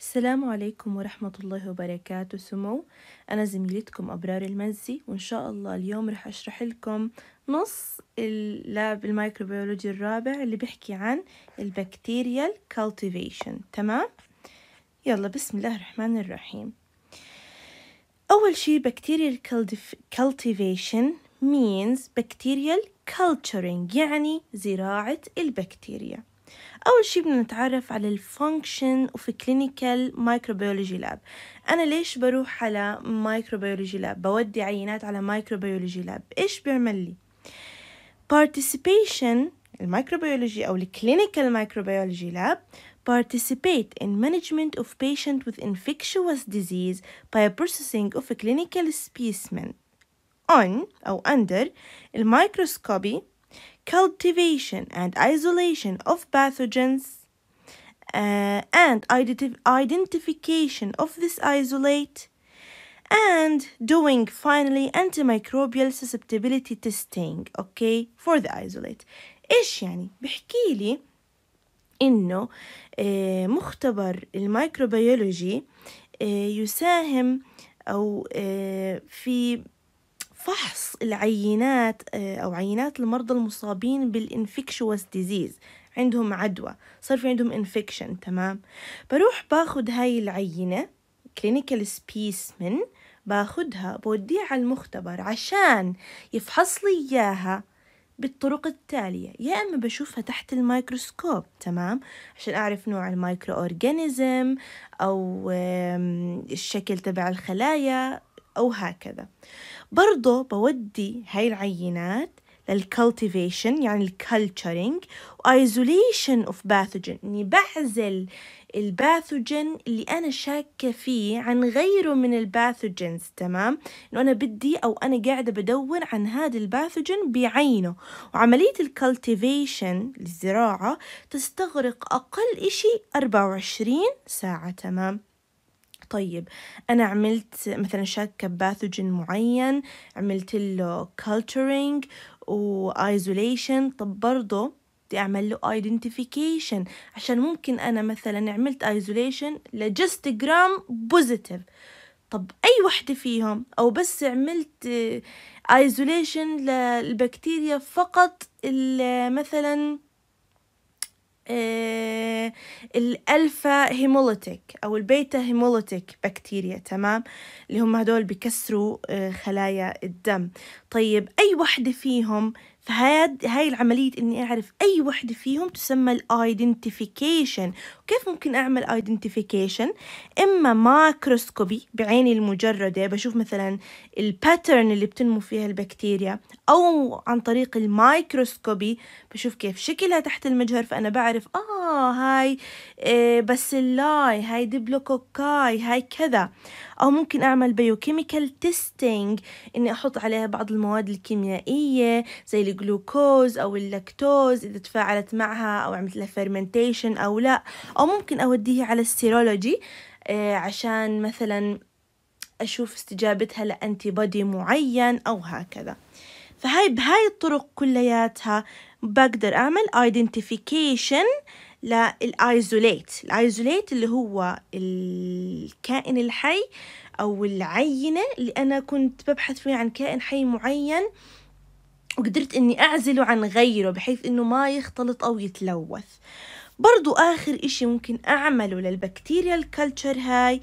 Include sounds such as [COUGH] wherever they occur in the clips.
السلام عليكم ورحمة الله وبركاته. سمو أنا زميلتكم أبرار المنسي وإن شاء الله اليوم رح أشرح لكم نص ال lab ال microbiology الرابع اللي بيحكي عن ال bacterial cultivation. تمام؟ يلا بسم الله الرحمن الرحيم. أول شي bacterial cultivation means bacterial culturing يعني زراعة البكتيريا. أول شي بدنا نتعرف على ال function of clinical microbiology lab أنا ليش بروح على microbiology lab بودي عينات على microbiology lab إيش بيعمل لي؟ participation ال microbiology أو ال clinical microbiology lab participate in management of patient with infectious disease by processing of a clinical specimen. On أو under الميكروسكوبي cultivation and isolation of pathogens uh, and identi- identification of this isolate and doing finally antimicrobial susceptibility testing okay for the isolate ايش يعني بحكي لي انه آه، مختبر الميكروبيولوجي آه، يساهم او آه، في فحص العينات أو عينات المرضى المصابين بال infectious disease عندهم عدوى صار في عندهم infection تمام؟ بروح باخد هاي العينة clinical specimen باخدها بوديها على المختبر عشان يفحص لي إياها بالطرق التالية. يا إما بشوفها تحت الميكروسكوب تمام؟ عشان أعرف نوع ال microorganism أو الشكل تبع الخلايا أو هكذا. برضو بودي هاي العينات لل cultivation يعني ال culturing و isolation of pathogen إني بعزل ال pathogen اللي أنا شاكة فيه عن غيره من ال pathogens تمام؟ إنه أنا بدي أو أنا قاعدة بدور عن هذا ال pathogen بعينه. وعملية ال cultivation للزراعة تستغرق أقل إشي 24 ساعة تمام؟ طيب أنا عملت مثلا شاكة pathogen معين عملت له culturing و isolation طب برضه بدي أعمل له identification. عشان ممكن أنا مثلا عملت isolation ل just gram positive طب أي وحدة فيهم؟ أو بس عملت isolation للبكتيريا فقط مثلا ال alpha hemolytic أو ال beta hemolytic بكتيريا تمام؟ اللي هم هدول بكسروا آه، خلايا الدم. طيب أي وحدة فيهم؟ فهاد هاي العملية إني أعرف أي وحدة فيهم تسمى ال identification وكيف ممكن أعمل identification إما macroscopy بعيني المجردة بشوف مثلا ال pattern اللي بتنمو فيها البكتيريا أو عن طريق ال microscopy. بشوف كيف شكلها تحت المجهر فأنا بعرف آه هاي إيه bacilli هاي diplococci هاي كذا. أو ممكن أعمل biochemical testing إني أحط عليها بعض المواد الكيميائية زي الجلوكوز أو اللاكتوز إذا تفاعلت معها أو عملت لها fermentation أو لا. أو ممكن أوديها على ال serology إيه عشان مثلا أشوف استجابتها ل antibody معين أو هكذا. فهاي بهاي الطرق كلياتها بقدر أعمل identification لل isolate ال isolate اللي هو الكائن الحي أو العينة اللي أنا كنت ببحث فيها عن كائن حي معين وقدرت إني أعزله عن غيره بحيث إنه ما يختلط أو يتلوث. برضو آخر إشي ممكن أعمله للبكتيريا ال culture هاي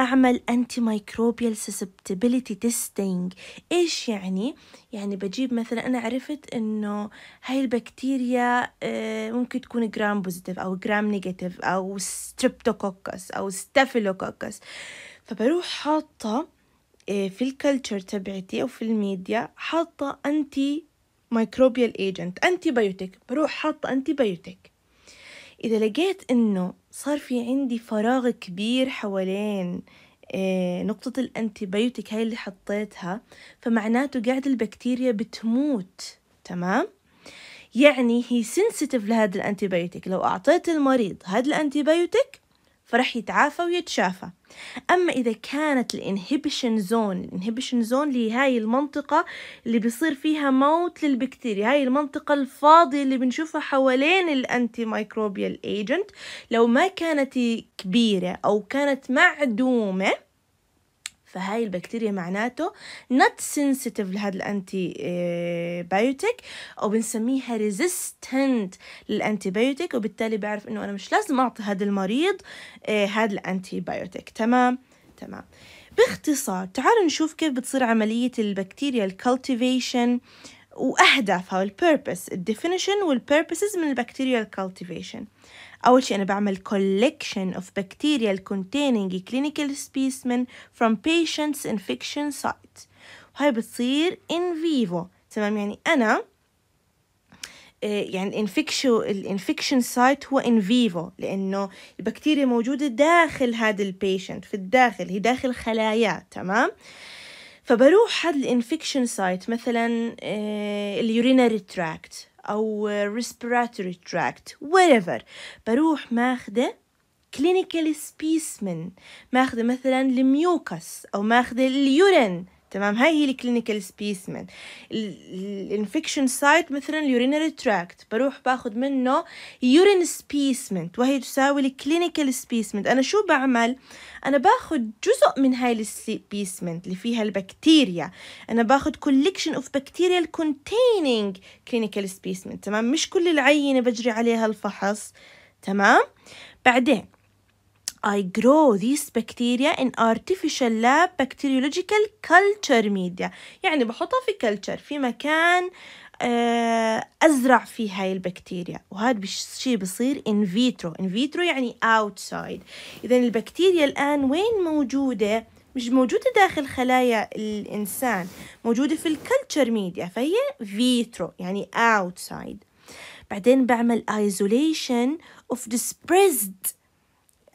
أعمل antimicrobial susceptibility testing إيش يعني؟ يعني بجيب مثلا أنا عرفت إنه هاي البكتيريا آه، ممكن تكون gram positive أو gram negative أو streptococcus أو staphylococcus فبروح حاطة آه، في ال culture تبعتي أو في الميديا حاطة antimicrobial agent antibiotic بروح حاطة antibiotic إذا لقيت إنه صار في عندي فراغ كبير حوالين آه، نقطة ال antibiotic هاي اللي حطيتها فمعناته قاعد البكتيريا بتموت تمام؟ يعني هي sensitive لهذا ال antibiotic لو أعطيت المريض هذا ال antibiotic فرح يتعافى ويتشافى. أما إذا كانت ال inhibition zone ال inhibition zone اللي هاي المنطقة اللي بيصير فيها موت للبكتيريا هاي المنطقة الفاضية اللي بنشوفها حوالين ال antimicrobial agent لو ما كانت كبيرة أو كانت معدومة فهاي البكتيريا معناته not sensitive لهذا ال antibiotic أو بنسميها resistant لل antibiotic وبالتالي بعرف إنه أنا مش لازم أعطي هذا المريض هذا ال antibiotic تمام؟ تمام. باختصار تعالوا نشوف كيف بتصير عملية البكتيريا الكالتيفيشن وأهدافها والبيربس الديفينيشن والبيربسز من البكتيريا الكالتيفيشن أول شيء أنا بعمل collection of bacterial containing clinical specimen from patients infection site. وهي بتصير in vivo تمام؟ يعني أنا يعني ال infection ال infection site هو in vivo لأنه البكتيريا موجودة داخل هذا ال patient في الداخل هي داخل خلاياه تمام؟ فبروح هذا ال infection site مثلا ال urinary tract أو respiratory tract wherever بروح ماخذة clinical specimen. ماخذة مثلا ال mucus أو ماخذة ال urine. تمام؟ هاي هي ال clinical specimen ال infection site مثلا ال urinary tract بروح باخذ منه urine specimen وهي تساوي ال clinical specimen أنا شو بعمل؟ أنا باخذ جزء من هاي ال specimen اللي فيها البكتيريا. أنا باخذ collection of bacterial containing clinical specimen. تمام؟ مش كل العينة بجري عليها الفحص. تمام؟ بعدين I grow these bacteria in artificial lab bacteriological culture media. يعني بحطها في culture في مكان أزرع فيه هاي البكتيريا. وهذا الشيء بصير in vitro. in vitro يعني outside. إذا البكتيريا الآن وين موجودة؟ مش موجودة داخل خلايا الإنسان موجودة في ال culture media فهي vitro يعني outside. بعدين بعمل isolation of dispersed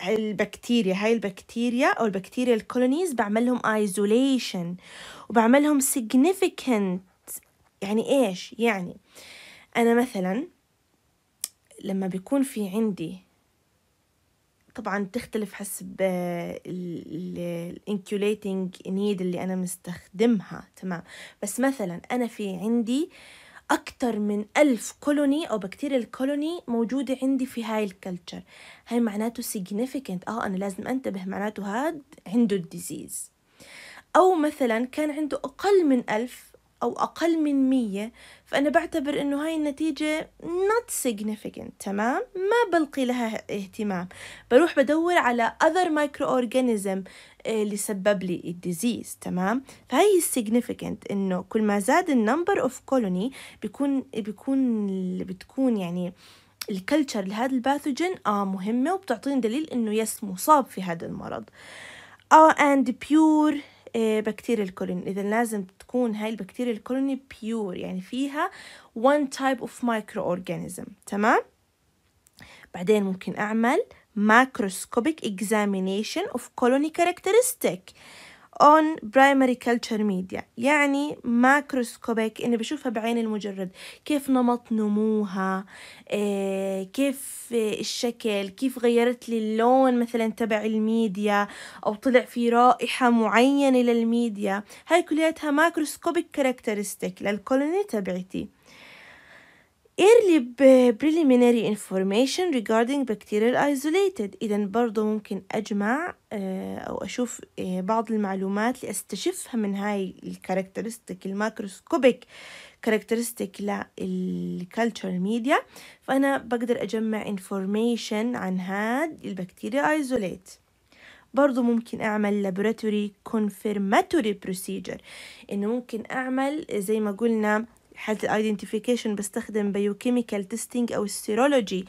البكتيريا هاي البكتيريا أو ال bacterial colonies بعمل لهم isolation وبعمل لهم significant يعني إيش؟ يعني أنا مثلا لما بيكون في عندي طبعا تختلف حسب ال inoculating media اللي أنا مستخدمها تمام؟ بس مثلا أنا في عندي أكتر من ألف colony أو bacterial colony موجودة عندي في هاي ال culture هاي معناته significant. آه أنا لازم أنتبه معناته هاد عنده ال disease أو مثلا كان عنده أقل من ألف أو أقل من مية فأنا بعتبر إنه هاي النتيجة not significant تمام؟ ما بلقي لها اهتمام. بروح بدور على other microorganism اللي سبب لي ال disease تمام؟ فهي significant إنه كل ما زاد ال number of colony بيكون بيكون بتكون يعني ال culture لهذا ال pathogen آه مهمة وبتعطيني دليل إنه yes مصاب في هذا المرض. آه and pure bacterial colony إذا لازم تكون هاي ال bacterial colony pure يعني فيها one type of microorganism. تمام؟ بعدين ممكن أعمل macroscopic examination of colony characteristic. On primary culture media. يعني macroscopic إني بشوفها بعين المجرد. كيف نمط نموها إيه كيف الشكل كيف غيرت لي اللون مثلا تبع الميديا أو طلع في رائحة معينة للميديا. هاي كلياتها macroscopic characteristic لل colony تبعتي. Early preliminary information regarding bacterial isolated. إذا برضو ممكن أجمع أو أشوف بعض المعلومات لأستشفها من هاي ال characteristic ال macroscopic characteristic لل culture media فأنا بقدر أجمع information عن هاد البكتيريا isolate. برضو ممكن أعمل laboratory confirmatory procedure. إنه ممكن أعمل زي ما قلنا حالة ال identification بستخدم biochemical testing أو ال serology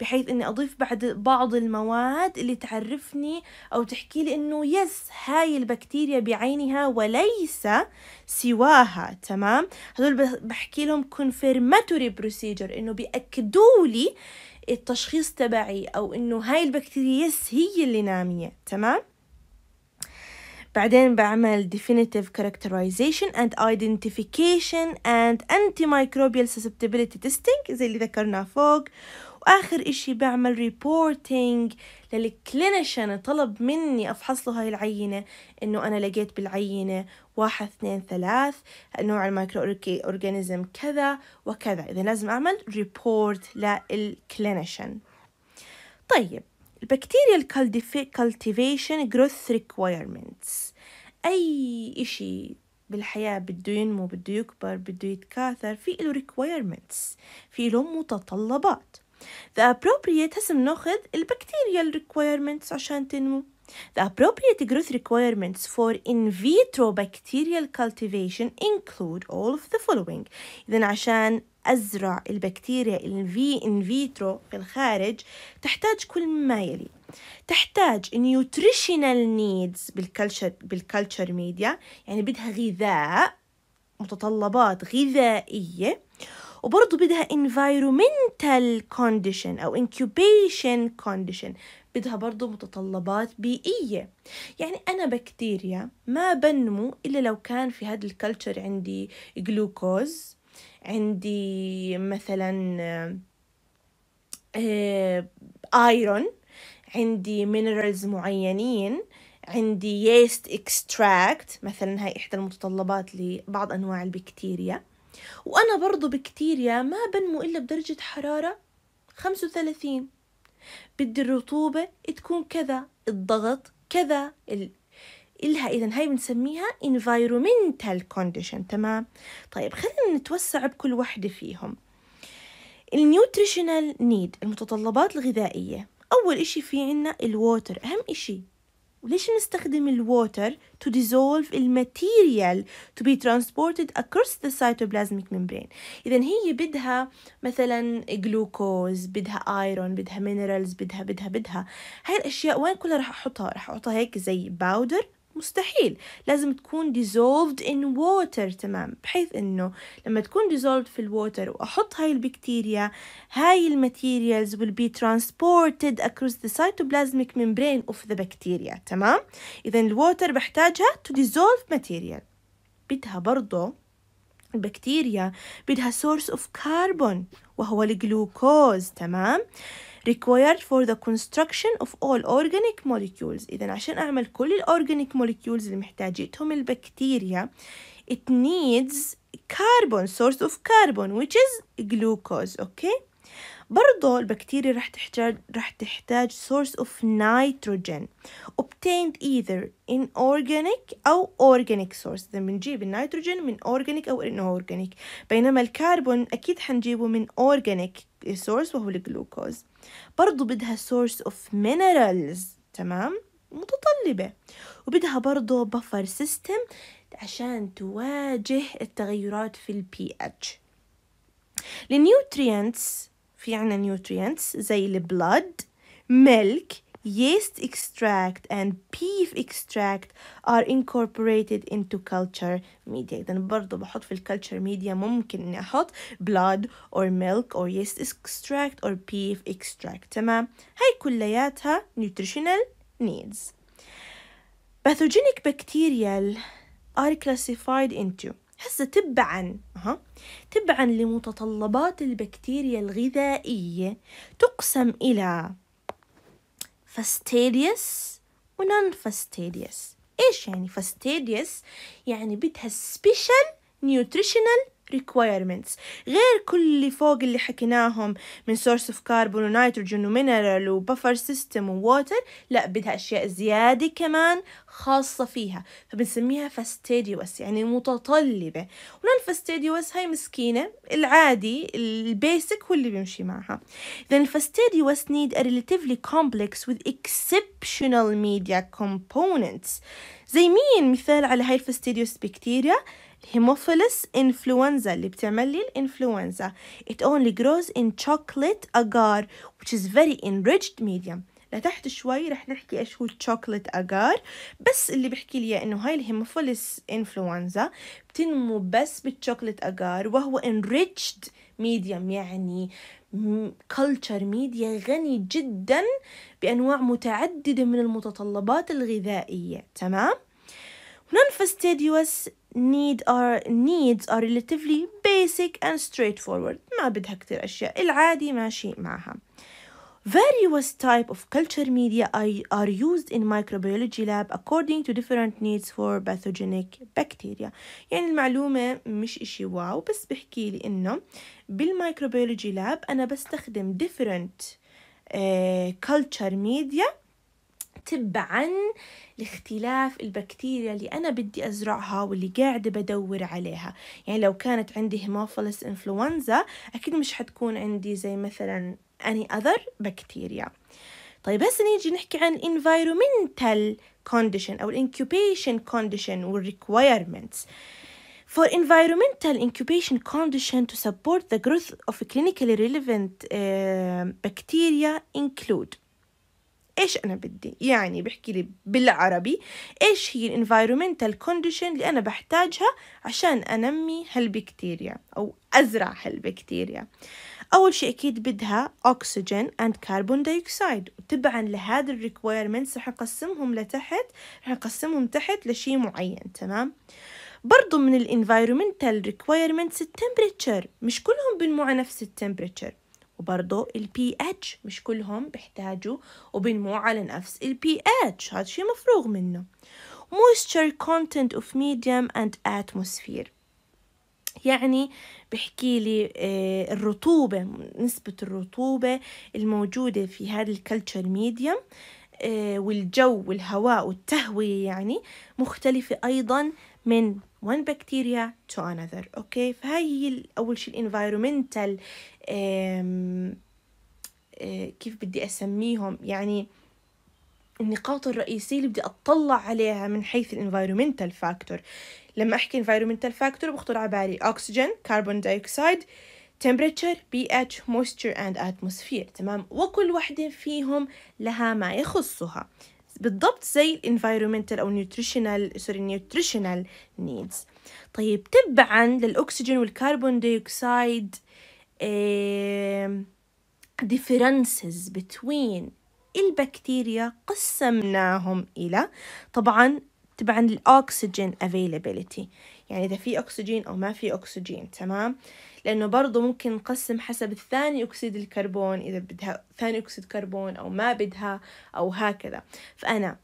بحيث إني أضيف بعد بعض المواد اللي تعرفني أو تحكي لي إنه yes هاي البكتيريا بعينها وليس سواها تمام؟ هذول بحكي لهم confirmatory procedure إنه بيأكدوا لي التشخيص تبعي أو إنه هاي البكتيريا yes هي اللي نامية تمام؟ بعدين بعمل definitive characterization and identification and antimicrobial susceptibility testing زي اللي ذكرناه فوق. وآخر إشي بعمل reporting لل clinician طلب مني أفحص له هاي العينة إنه أنا لقيت بالعينة واحد اثنين ثلاث نوع ال microorganism كذا وكذا. إذا لازم أعمل report لل clinician طيب البكتيريا cultivation growth requirements أي إشي بالحياة بده ينمو بده يكبر بده يتكاثر في له requirements في له متطلبات The appropriate هسه بناخذ البكتيريا requirements عشان تنمو The appropriate growth requirements for in vitro bacterial cultivation include all of the following إذا عشان أزرع البكتيريا الفي in vitro في الخارج تحتاج كل ما يلي. تحتاج nutritional needs بال culture بال culture media يعني بدها غذاء متطلبات غذائية وبرضه بدها environmental condition أو incubation condition. بدها برضه متطلبات بيئية. يعني أنا بكتيريا ما بنمو إلا لو كان في هذا ال culture عندي جلوكوز عندي مثلا iron آه، عندي minerals معينين عندي yeast extract مثلا هاي إحدى المتطلبات لبعض أنواع البكتيريا وأنا برضو بكتيريا ما بنمو إلا بدرجة حرارة خمسة وثلاثين بدي الرطوبة تكون كذا الضغط كذا. إلها إذا هاي بنسميها environmental condition تمام؟ طيب خلينا نتوسع بكل وحدة فيهم. ال nutritional need المتطلبات الغذائية. أول إشي في عنا ال water أهم إشي. وليش نستخدم ال water to dissolve ال material to be transported across the cytoplasmic membrane إذا هي بدها مثلا جلوكوز بدها iron بدها minerals بدها بدها بدها. هاي الأشياء وين كلها راح أحطها؟ راح أحطها هيك زي powder مستحيل. لازم تكون dissolved in water تمام؟ بحيث إنه لما تكون dissolved في ال water وأحط هاي البكتيريا هاي ال materials will be transported across the cytoplasmic membrane of the bacteria تمام؟ اذا ال water بحتاجها to dissolve material. بدها برضه البكتيريا بدها source of carbon وهو الجلوكوز تمام؟ Required for the construction of all organic molecules إذا عشان أعمل كل الأورجانيك molecules اللي محتاجتهم البكتيريا it needs carbon source of carbon which is glucose okay برضو البكتيريا راح تحتاج راح تحتاج source of nitrogen obtained either in organic أو organic source إذا بنجيب النيتروجين من organic أو inorganic بينما الكربون أكيد حنجيبه من organic source وهو الجلوكوز. برضو بدها source of minerals تمام؟ متطلبة. وبدها برضو buffer system عشان تواجه التغيرات في البي اتش ال nutrients في عنا nutrients زي ال blood milk yeast extract and beef extract are incorporated into culture media إذا برضو بحط في الكالتشر media ممكن إني أحط blood or milk or yeast extract or beef extract تمام هاي كلياتها nutritional needs pathogenic bacterial are classified into هسه تبعا ها تبعا لمتطلبات البكتيريا الغذائية تقسم إلى fastidious و non fastidious. إيش يعني fastidious؟ يعني بدها special nutritional requirements. غير كل اللي فوق اللي حكيناهم من source of carbon ونيتروجين ومينرال وبفر سيستم ووتر لا بدها أشياء زيادة كمان خاصة فيها. فبنسميها fastidious يعني متطلبة. و non fastidious هاي مسكينة العادي ال basic هو اللي بيمشي معها. then ال fastidious need a relatively complex with exceptional media components. زي مين مثال على هاي ال fastidious بكتيريا Haemophilus influenzae اللي بتعمل لي الإنفلونزا. It only grows in chocolate agar which is very enriched medium. لتحت شوي رح نحكي إيش هو ال chocolate agar بس اللي بحكي لي إنه هاي ال Haemophilus influenzae بتنمو بس بال chocolate agar وهو enriched medium. يعني كلتشر ميديا غني جدا بأنواع متعددة من المتطلبات الغذائية. تمام؟ non-fastidious need are needs are relatively basic and straightforward ما بدها كتير أشياء العادي ماشي معها Various type of culture media are used in microbiology lab according to different needs for pathogenic bacteria يعني المعلومة مش إشي واو بس بحكي لي إنه بالميكروبيولوجي لاب أنا بستخدم different uh, culture media تبعا لاختلاف البكتيريا اللي أنا بدي أزرعها واللي قاعدة بدور عليها يعني لو كانت عندي Haemophilus influenzae أكيد مش حتكون عندي زي مثلا any other bacteria طيب هسه نيجي نحكي عن environmental condition أو incubation condition وال requirements For environmental incubation condition to support the growth of clinically relevant uh, bacteria include إيش أنا بدي؟ يعني بحكي لي بالعربي إيش هي ال environmental condition اللي أنا بحتاجها عشان أنمي هالبكتيريا أو أزرع هالبكتيريا. أول شيء أكيد بدها oxygen and carbon dioxide وتبعا لهذا ال requirements رح نقسمهم لتحت رح نقسمهم تحت لشيء معين تمام؟ برضو من ال environmental requirements ال temperature مش كلهم بنمو على نفس ال temperature وبرضه البي اتش مش كلهم بيحتاجوا وبنمو على نفس البي اتش هذا شيء مفروغ منه. Moisture content of medium and atmosphere. يعني بحكي لي آه، الرطوبة نسبة الرطوبة الموجودة في هذا ال culture medium آه، والجو والهواء والتهوية يعني مختلفة أيضا من one bacteria to another okay فهاي هي أول شيء ال environmental آه، كيف بدي أسميهم؟ يعني النقاط الرئيسية اللي بدي أطلع عليها من حيث ال environmental factor لما أحكي environmental factor بخطر على بالي. oxygen carbon dioxide temperature pH moisture and atmosphere تمام؟ وكل واحدة فيهم لها ما يخصها. بالضبط زي environmental أو nutritional sorry nutritional needs. طيب تبعا للأكسجين وال carbon dioxide differences between البكتيريا قسمناهم إلى طبعا تبعا الأكسجين availability. يعني إذا في أكسجين أو ما في أكسجين تمام؟ لأنه برضو ممكن نقسم حسب الثاني أكسيد الكربون إذا بدها ثاني أكسيد كربون أو ما بدها أو هكذا. فأنا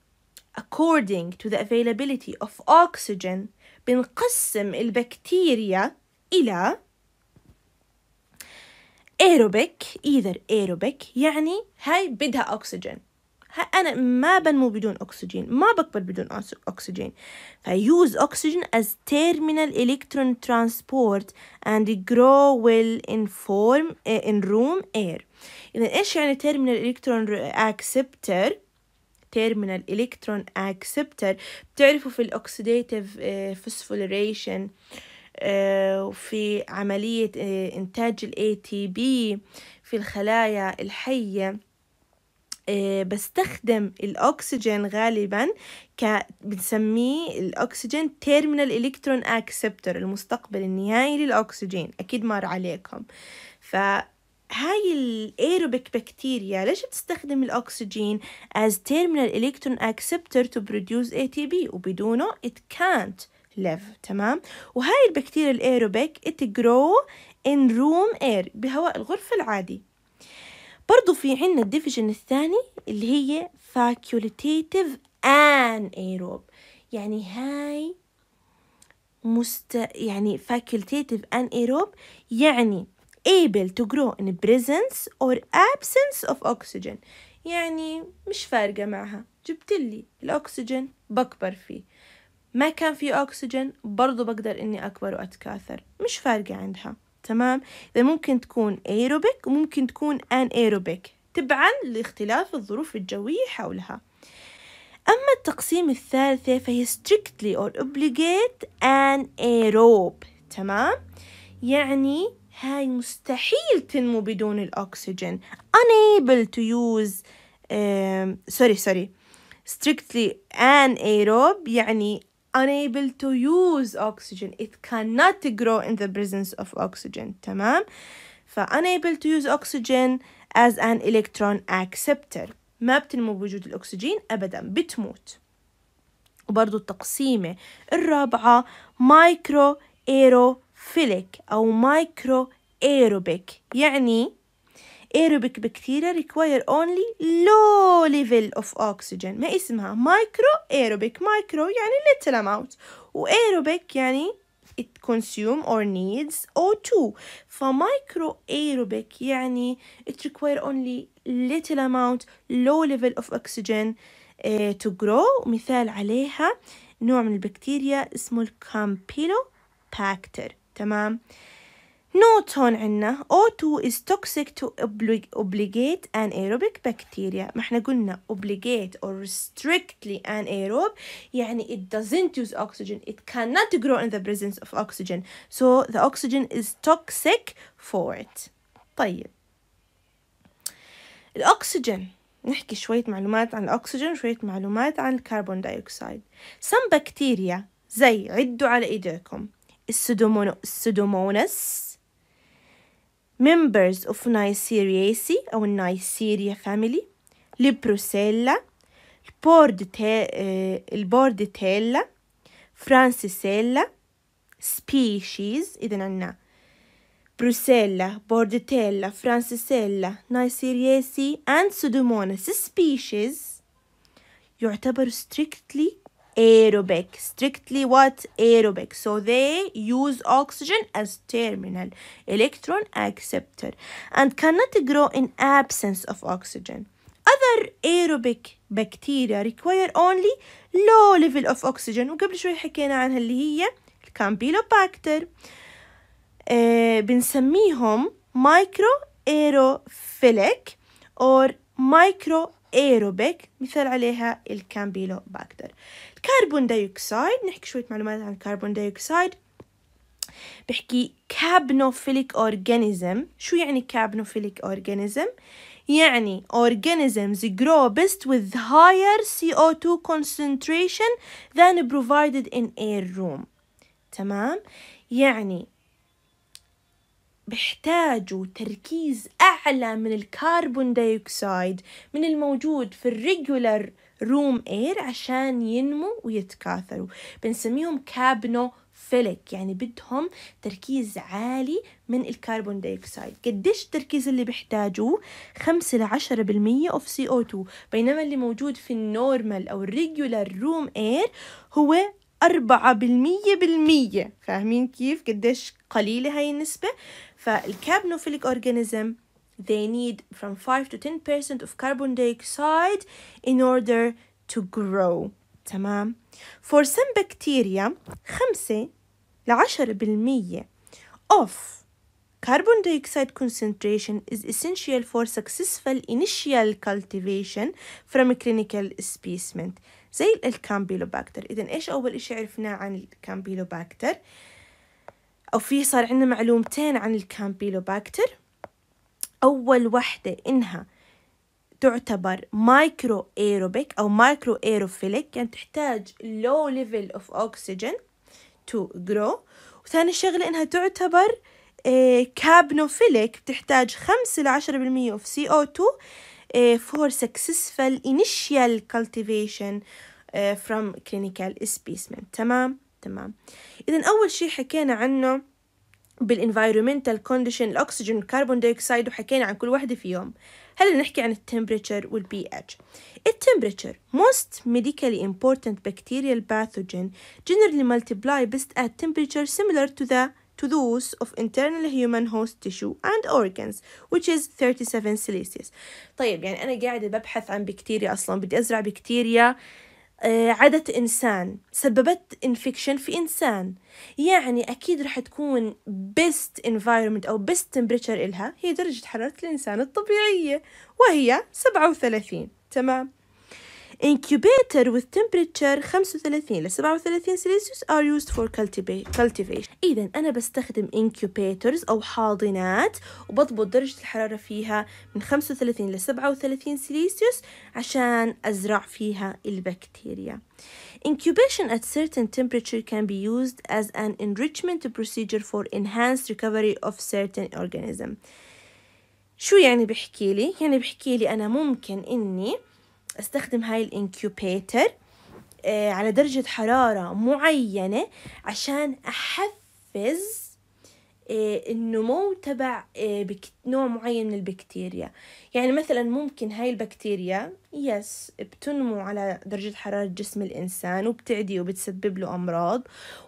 according to the availability of oxygen بنقسم البكتيريا إلى aerobic either aerobic يعني هاي بدها أكسجين أنا ما بنمو بدون أكسجين ما بكبر بدون أكسجين. فيوز اكسجين as terminal electron transport and grow well in form eh, in room air. اذا إيش يعني terminal electron acceptor? Terminal electron acceptor. بتعرفوا في ال oxidative phosphorylation eh, eh, وفي عملية إنتاج الـ ATP في الخلايا الحية. بستخدم الأكسجين غالبا ك بنسميه الأكسجين terminal electron acceptor المستقبل النهائي للأكسجين. أكيد مر عليكم. فهاي ال aerobic bacteria ليش بتستخدم الأكسجين as terminal electron acceptor to produce ATP وبدونه it can't live. تمام؟ وهاي البكتيريا ال aerobic it grow in room air بهواء الغرفة العادي. برضو في عنا ال division الثاني اللي هي facultative anaerobe يعني هاي مست يعني facultative anaerobe يعني able to grow in presence or absence of oxygen. يعني مش فارقة معها. جبت لي الأكسجين بكبر فيه. ما كان في أكسجين برضو بقدر إني أكبر وأتكاثر. مش فارقة عندها. تمام؟ إذا ممكن تكون aerobic وممكن تكون anaerobic تبعا لاختلاف الظروف الجوية حولها. أما التقسيم الثالثة فهي strictly or obligate anaerobe تمام؟ يعني هاي مستحيل تنمو بدون الأكسجين. unable to use um, sorry sorry. strictly anaerobe يعني unable to use oxygen. It cannot grow in the presence of oxygen. تمام ف unable to use oxygen as an electron acceptor. ما بتنمو بوجود الأكسجين أبدا بتموت وبرضو التقسيمة الرابعة microaerophilic أو microaerobic يعني aerobic bacteria require only low level of oxygen ما اسمها micro aerobic micro يعني little amount و يعني it consume or needs O2 فمايكرو aerobic يعني it require only little amount low level of oxygen uh, to grow مثال عليها نوع من البكتيريا اسمه الكامبيلوباكتر تمام نوت هون عنا O2 is toxic to obligate anaerobic bacteria ما احنا قلنا obligate or strictly anaerobe يعني it doesn't use oxygen it cannot grow in the presence of oxygen so the oxygen is toxic for it طيب الأكسجين نحكي شوية معلومات عن الأكسجين وشوية معلومات عن الكربون دايوكسيد some بكتيريا زي عدوا على إيديكم السودومونس members of Neisseriaceae أو ال Neisseria family البروسيلا ال Bordetella Francisella species إذا عندنا بروسيلا بورديتيلا فرانسيسيلا نايسيرياسي and Pseudomonas species يعتبر strictly aerobic strictly what aerobic so they use oxygen as terminal electron acceptor and cannot grow in absence of oxygen other aerobic bacteria require only low level of oxygen وقبل شوي حكينا عنها اللي هي الكامبيلوباكتر آه بنسميهم micro aerophilic or micro aerobic مثال عليها الكامبيلوباكتر كربون دايوكسيد نحكي شوية معلومات عن ال carbon dioxide بحكي capnophilic organism شو يعني capnophilic organism يعني organisms grow best with higher CO2 concentration than provided in air room. تمام؟ يعني بيحتاجوا تركيز أعلى من ال carbon dioxide من الموجود في ال regular room air عشان ينمو ويتكاثروا. بنسميهم capnophilic يعني بدهم تركيز عالي من ال carbon dioxide قديش التركيز اللي بيحتاجوه؟ خمسة لعشرة بالمية of CO2 بينما اللي موجود في ال normal أو ال regular room air هو أربعة بالمية بالمية. فاهمين كيف؟ قديش قليلة هاي النسبة؟ فال capnophilic organism they need from 5 to 10% of carbon dioxide in order to grow تمام for some bacteria 5 ل 10% of carbon dioxide concentration is essential for successful initial cultivation from clinical specimen زي ال Campylobacter إذا إيش أول إشي عرفناه عن ال Campylobacter أو في صار عندنا معلومتين عن ال Campylobacter أول وحدة إنها تعتبر microaerobic أو microaerophilic يعني تحتاج low level of oxygen to grow. وثاني شغلة إنها تعتبر capnophilic بتحتاج خمسة لعشرة بالمية of CO2 for successful initial cultivation from clinical specimen. تمام؟ تمام. إذا أول شيء حكينا عنه بال environmental condition الأكسجين وال carbon dioxide وحكينا عن كل واحدة فيهم. هلا نحكي عن ال temperature وال pH ال temperature most medically important bacterial pathogen generally multiply best at temperature similar to the to those of internal human host tissue and organs which is 37 Celsius. طيب يعني أنا قاعدة ببحث عن بكتيريا أصلا بدي أزرع بكتيريا عدت إنسان سببت انفكشن في إنسان. يعني أكيد رح تكون best environment أو best temperature إلها هي درجة حرارة الإنسان الطبيعية وهي 37 تمام؟ Incubator with temperature 35 ل 37 سلسيوس are used for cultivation إذا أنا بستخدم incubators أو حاضنات وبضبط درجة الحرارة فيها من 35 ل 37 سلسيوس عشان أزرع فيها البكتيريا Incubation at certain temperature can be used as an enrichment procedure for enhanced recovery of certain organism شو يعني بحكي لي؟ يعني بحكي لي أنا ممكن إني أستخدم هاي ال incubator آه، على درجة حرارة معينة عشان أحفز آه، النمو تبع آه، نوع معين من البكتيريا. يعني مثلا ممكن هاي البكتيريا yes بتنمو على درجة حرارة جسم الإنسان وبتعدي وبتسبب له أمراض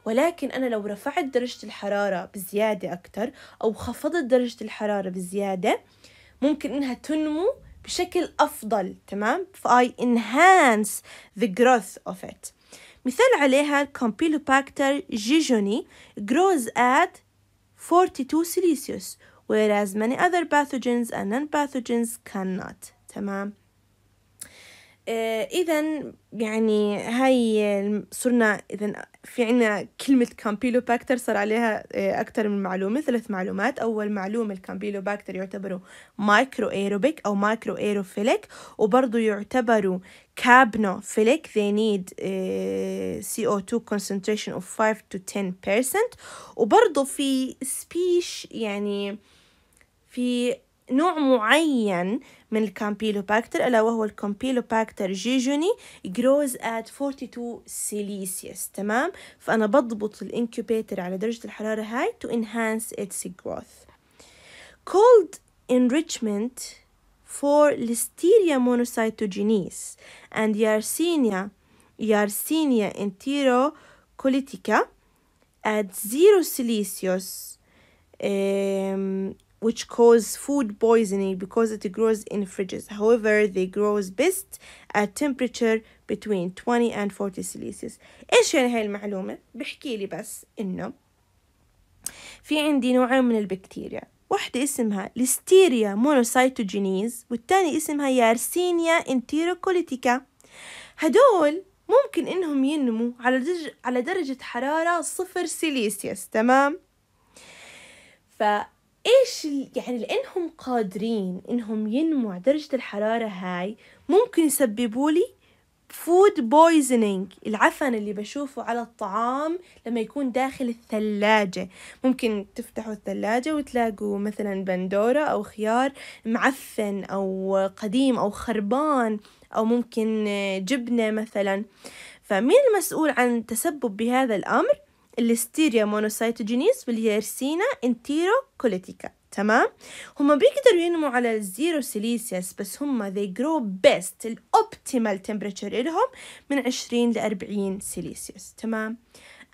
ولكن أنا لو رفعت درجة الحرارة بزيادة أكتر أو خفضت درجة الحرارة بزيادة ممكن إنها تنمو بشكل أفضل تمام فاي enhance the growth of it مثال عليها Campylobacter jejuni grows at 42 Celsius whereas many other pathogens and non-pathogens cannot تمام آه إذا يعني هاي صرنا إذا في عنا كلمة Campylobacter صار عليها آه أكثر من معلومة ثلاث معلومات. أول معلومة ال Campylobacter يعتبروا microaerobic أو microaerophilic وبرضه يعتبروا capnophilic they need uh, CO2 concentration of 5 to 10% وبرضه في species يعني في نوع معين من ال Campylobacter ألا وهو ال Campylobacter jejuni grows at 42 Celsius تمام فأنا بضبط ال incubator على درجة الحرارة هاي to enhance its growth cold enrichment for Listeria monocytogenes and Yersinia Yersinia enterocolitica at 0 Celsius um, which cause food poisoning because it grows in fridges. However, they grow best at temperature between 20 and 40 Celsius. إيش يعني هاي المعلومة؟ بحكي لي بس إنه في عندي نوعين من البكتيريا واحدة اسمها Listeria monocytogenes والتاني اسمها Yersinia enterocolitica هدول ممكن إنهم ينمو على درجة على درجة حرارة صفر سيليسيوس تمام ف إيش يعني لأنهم قادرين إنهم ينموا على درجة الحرارة هاي ممكن يسببوا لي food poisoning العفن اللي بشوفه على الطعام لما يكون داخل الثلاجة. ممكن تفتحوا الثلاجة وتلاقوا مثلا بندورة أو خيار معفن أو قديم أو خربان أو ممكن جبنة مثلا. فمين المسؤول عن تسبب بهذا الأمر؟ ال Listeria monocytogenes enterocolitica. تمام؟ هم بيقدروا ينموا على ال zero Celsius بس هم they grow best ال optimal temperature لهم من 20 ل 40 سيليسيوس تمام؟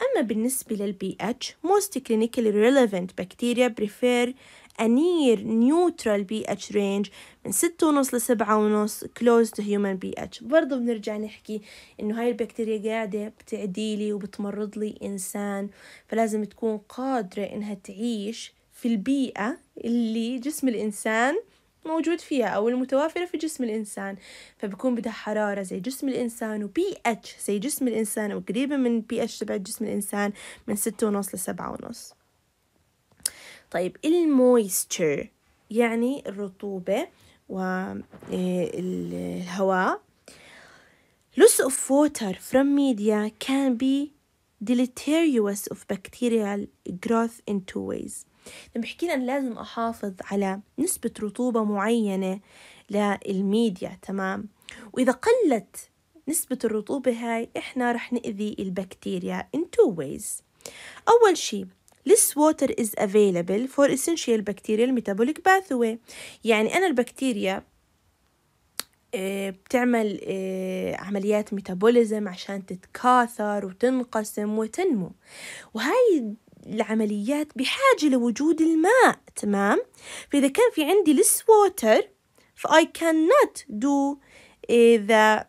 أما بالنسبة للبي إتش most clinically relevant bacteria prefer a near neutral pH range من ستة ونص لسبعة ونص close to human pH برضو بنرجع نحكي إنه هاي البكتيريا قاعدة بتعديلي وبتمرض لي إنسان فلازم تكون قادرة إنها تعيش في البيئة اللي جسم الإنسان موجود فيها أو المتوافرة في جسم الإنسان. فبكون بدها حرارة زي جسم الإنسان وبي إتش زي جسم الإنسان أو قريبة من بي إتش تبع جسم الإنسان من ستة ونص لسبعة ونص. طيب ال moisture يعني الرطوبة والهواء loss of water from media can be deleterious of bacterial growth in two ways. لما بحكي لنا لازم أحافظ على نسبة رطوبة معينة للميديا تمام؟ وإذا قلت نسبة الرطوبة هاي إحنا رح نأذي البكتيريا in two ways. أول شي less water is available for essential bacterial metabolic pathway. يعني أنا البكتيريا آه، بتعمل آه، عمليات ميتابوليزم عشان تتكاثر وتنقسم وتنمو. وهاي العمليات بحاجة لوجود الماء تمام؟ فإذا كان في عندي less water ف I cannot do آه، the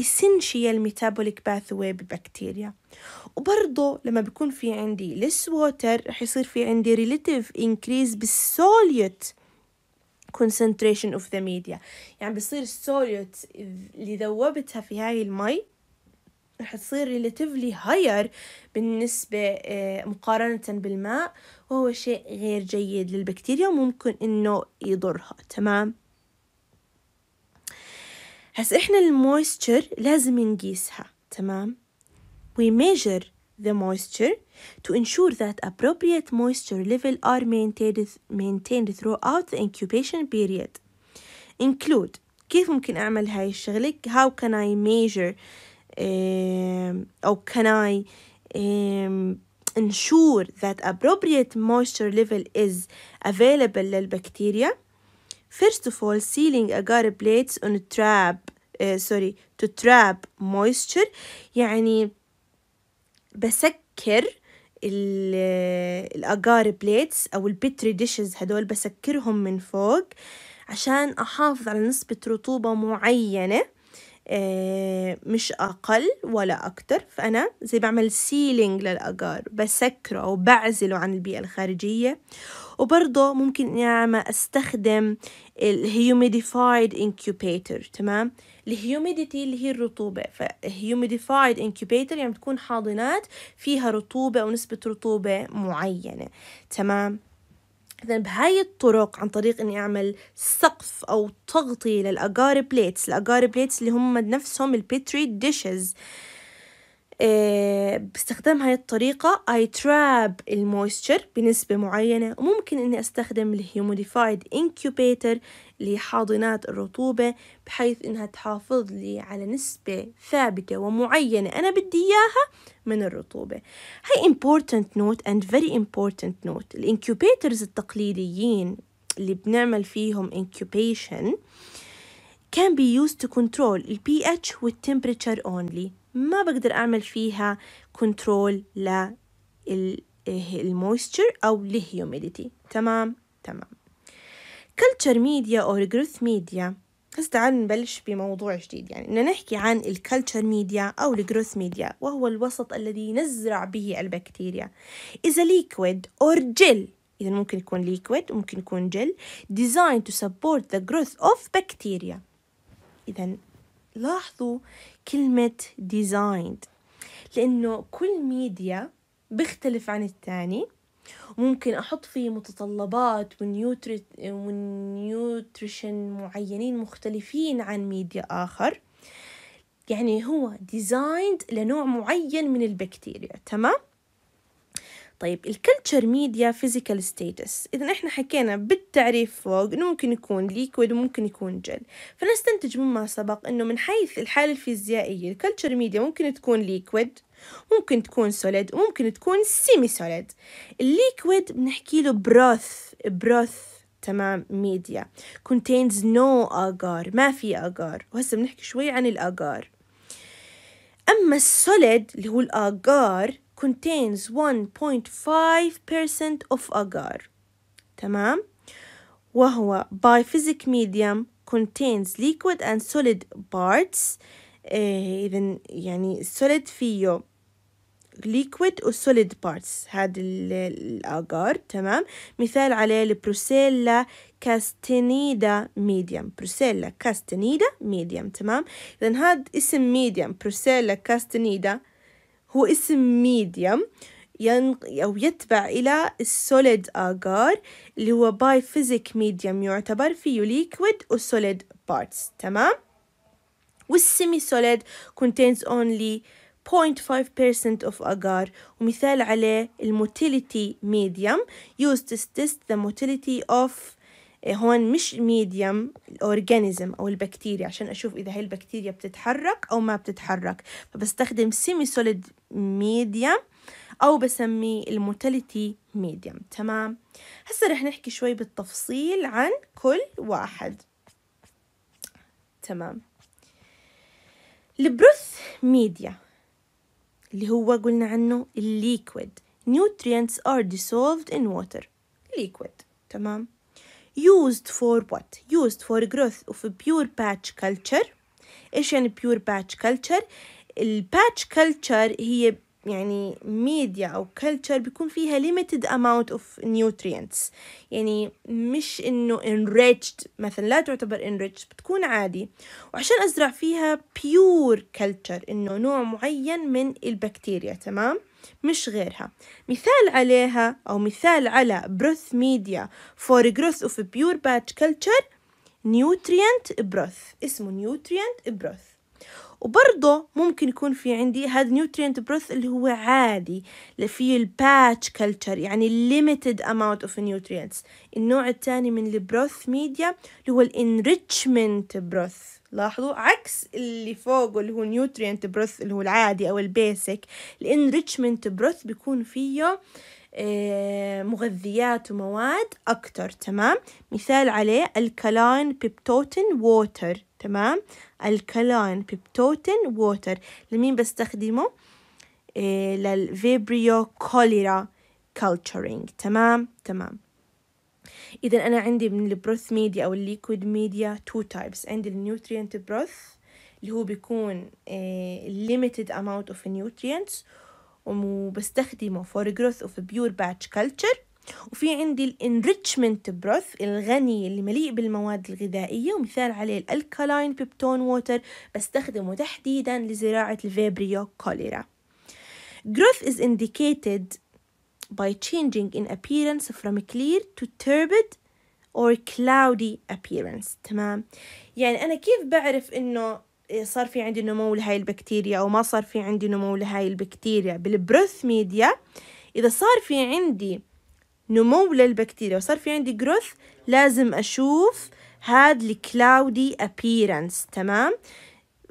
essential metabolic pathway ببكتيريا. وبرضه لما بيكون في عندي less water رح يصير في عندي relative increase بالsolute concentration of the media. يعني بصير السوليوت اللي ذوبتها في هاي المي رح تصير relatively higher بالنسبة آه، مقارنة بالماء. وهو شيء غير جيد للبكتيريا وممكن إنه يضرها. تمام؟ هس إحنا المويستشر لازم نقيسها. تمام؟ we measure the moisture to ensure that appropriate moisture level are maintained, maintained throughout the incubation period include كيف ممكن أعمل هاي الشغلة how can I measure um, أو can I um, ensure that appropriate moisture level is available للبكتيريا First of all, sealing agar plates on trap uh, sorry to trap moisture يعني بسكر ال agar plates أو ال petri dishes هدول بسكرهم من فوق عشان أحافظ على نسبة رطوبة معينة آه، مش أقل ولا أكتر. فأنا زي بعمل sealing لل agar بسكره أو بعزله عن البيئة الخارجية. وبرضه ممكن إني أستخدم ال humidified incubator تمام؟ ال humidity اللي هي الرطوبة. ف humidified incubator يعني بتكون حاضنات فيها رطوبة أو نسبة رطوبة معينة. تمام؟ إذا بهاي الطرق عن طريق إني أعمل سقف أو تغطية لل agar plates ال agar plates اللي هم نفسهم ال petri dishes باستخدام هاي الطريقة I trap ال moisture بنسبة معينة وممكن إني أستخدم ال humidified incubator لحاضنات الرطوبة بحيث إنها تحافظ لي على نسبة ثابتة ومعينة أنا بدي إياها من الرطوبة. هاي important note and very important note. ال incubators التقليديين اللي بنعمل فيهم incubation can be used to control the pH with temperature only. ما بقدر أعمل فيها control لل moisture أو ال humidity تمام؟ تمام. culture media أو growth media هسه تعال نبلش بموضوع جديد. يعني إن نحكي عن ال culture media أو ال growth media وهو الوسط الذي نزرع به البكتيريا. إذا liquid أو جل إذا ممكن يكون liquid ممكن يكون جل designed to support the growth of bacteria. إذا لاحظوا كلمة designed لأنه كل ميديا بيختلف عن الثاني وممكن أحط فيه متطلبات و nutri و nutrition معينين مختلفين عن ميديا آخر. يعني هو designed لنوع معين من البكتيريا تمام؟ طيب ال culture media physical states اذا إحنا حكينا بالتعريف فوق إنه ممكن يكون liquid وممكن يكون جل فنستنتج مما سبق إنه من حيث الحالة الفيزيائية ال culture media ممكن تكون liquid ممكن تكون solid وممكن تكون semi solid ال liquid بنحكي له broth broth تمام ميديا contains no agar ما في agar. وهسه بنحكي شوي عن الاجار أما ال solid اللي هو ال agar contains 1.5% of agar. تمام وهو biphasic medium contains liquid and solid parts إذا يعني solid فيه liquid و solid parts. هذا الأجار تمام مثال عليه ال Brucella Castaneda medium Brucella Castaneda medium تمام إذا هذا اسم medium Brucella Castaneda هو اسم medium ين... أو يتبع إلى ال solid agar اللي هو biphasic medium يعتبر فيه liquid و solid parts تمام؟ وال semi solid contains only 0.5% of agar. ومثال عليه ال motility medium used to test the motility of هون مش medium ال organism أو البكتيريا عشان أشوف إذا هي البكتيريا بتتحرك أو ما بتتحرك. فبستخدم semi solid medium أو بسميه ال motility medium تمام؟ هسا رح نحكي شوي بالتفصيل عن كل واحد. تمام؟ ال broth media اللي هو قلنا عنه ال liquid. nutrients are dissolved in water. liquid. تمام؟ used for what? Used for growth of a pure batch culture. إيش يعني pure batch culture? ال batch culture هي يعني ميديا أو culture بيكون فيها limited amount of nutrients. يعني مش إنه enriched مثلا لا تعتبر enriched بتكون عادي. وعشان أزرع فيها pure culture إنه نوع معين من البكتيريا تمام؟ مش غيرها. مثال عليها أو مثال على broth media growth of a pure batch culture nutrient broth اسمه nutrient broth. وبرضه ممكن يكون في عندي هذا nutrient broth اللي هو عادي اللي فيه ال batch culture يعني limited amount of nutrients. النوع الثاني من ال broth media اللي هو ال enrichment broth لاحظوا؟ عكس اللي فوقه اللي هو nutrient broth اللي هو العادي أو ال basic ال enrichment broth بيكون فيه آه، مغذيات ومواد أكتر تمام؟ مثال عليه alkaline peptone water تمام؟ ال alkaline peptone water لمين بستخدمه؟ لل Vibrio cholerae culturing تمام؟ تمام. إذا أنا عندي من ال broth media أو ال liquid media two types عندي ال nutrient broth اللي هو بيكون إيه limited amount of nutrients وبستخدمه for growth of pure batch culture. وفي عندي ال enrichment broth الغني اللي مليء بالمواد الغذائية ومثال عليه ال alkaline peptone water بستخدمه تحديدا لزراعة ال Vibrio cholerae Growth is indicated by changing in appearance from clear to turbid or cloudy appearance. تمام؟ يعني أنا كيف بعرف إنه صار في عندي نمو لهاي البكتيريا أو ما صار في عندي نمو لهاي البكتيريا؟ بال broth media إذا صار في عندي نمو للبكتيريا وصار في عندي growth لازم أشوف هاد ال cloudy appearance. تمام؟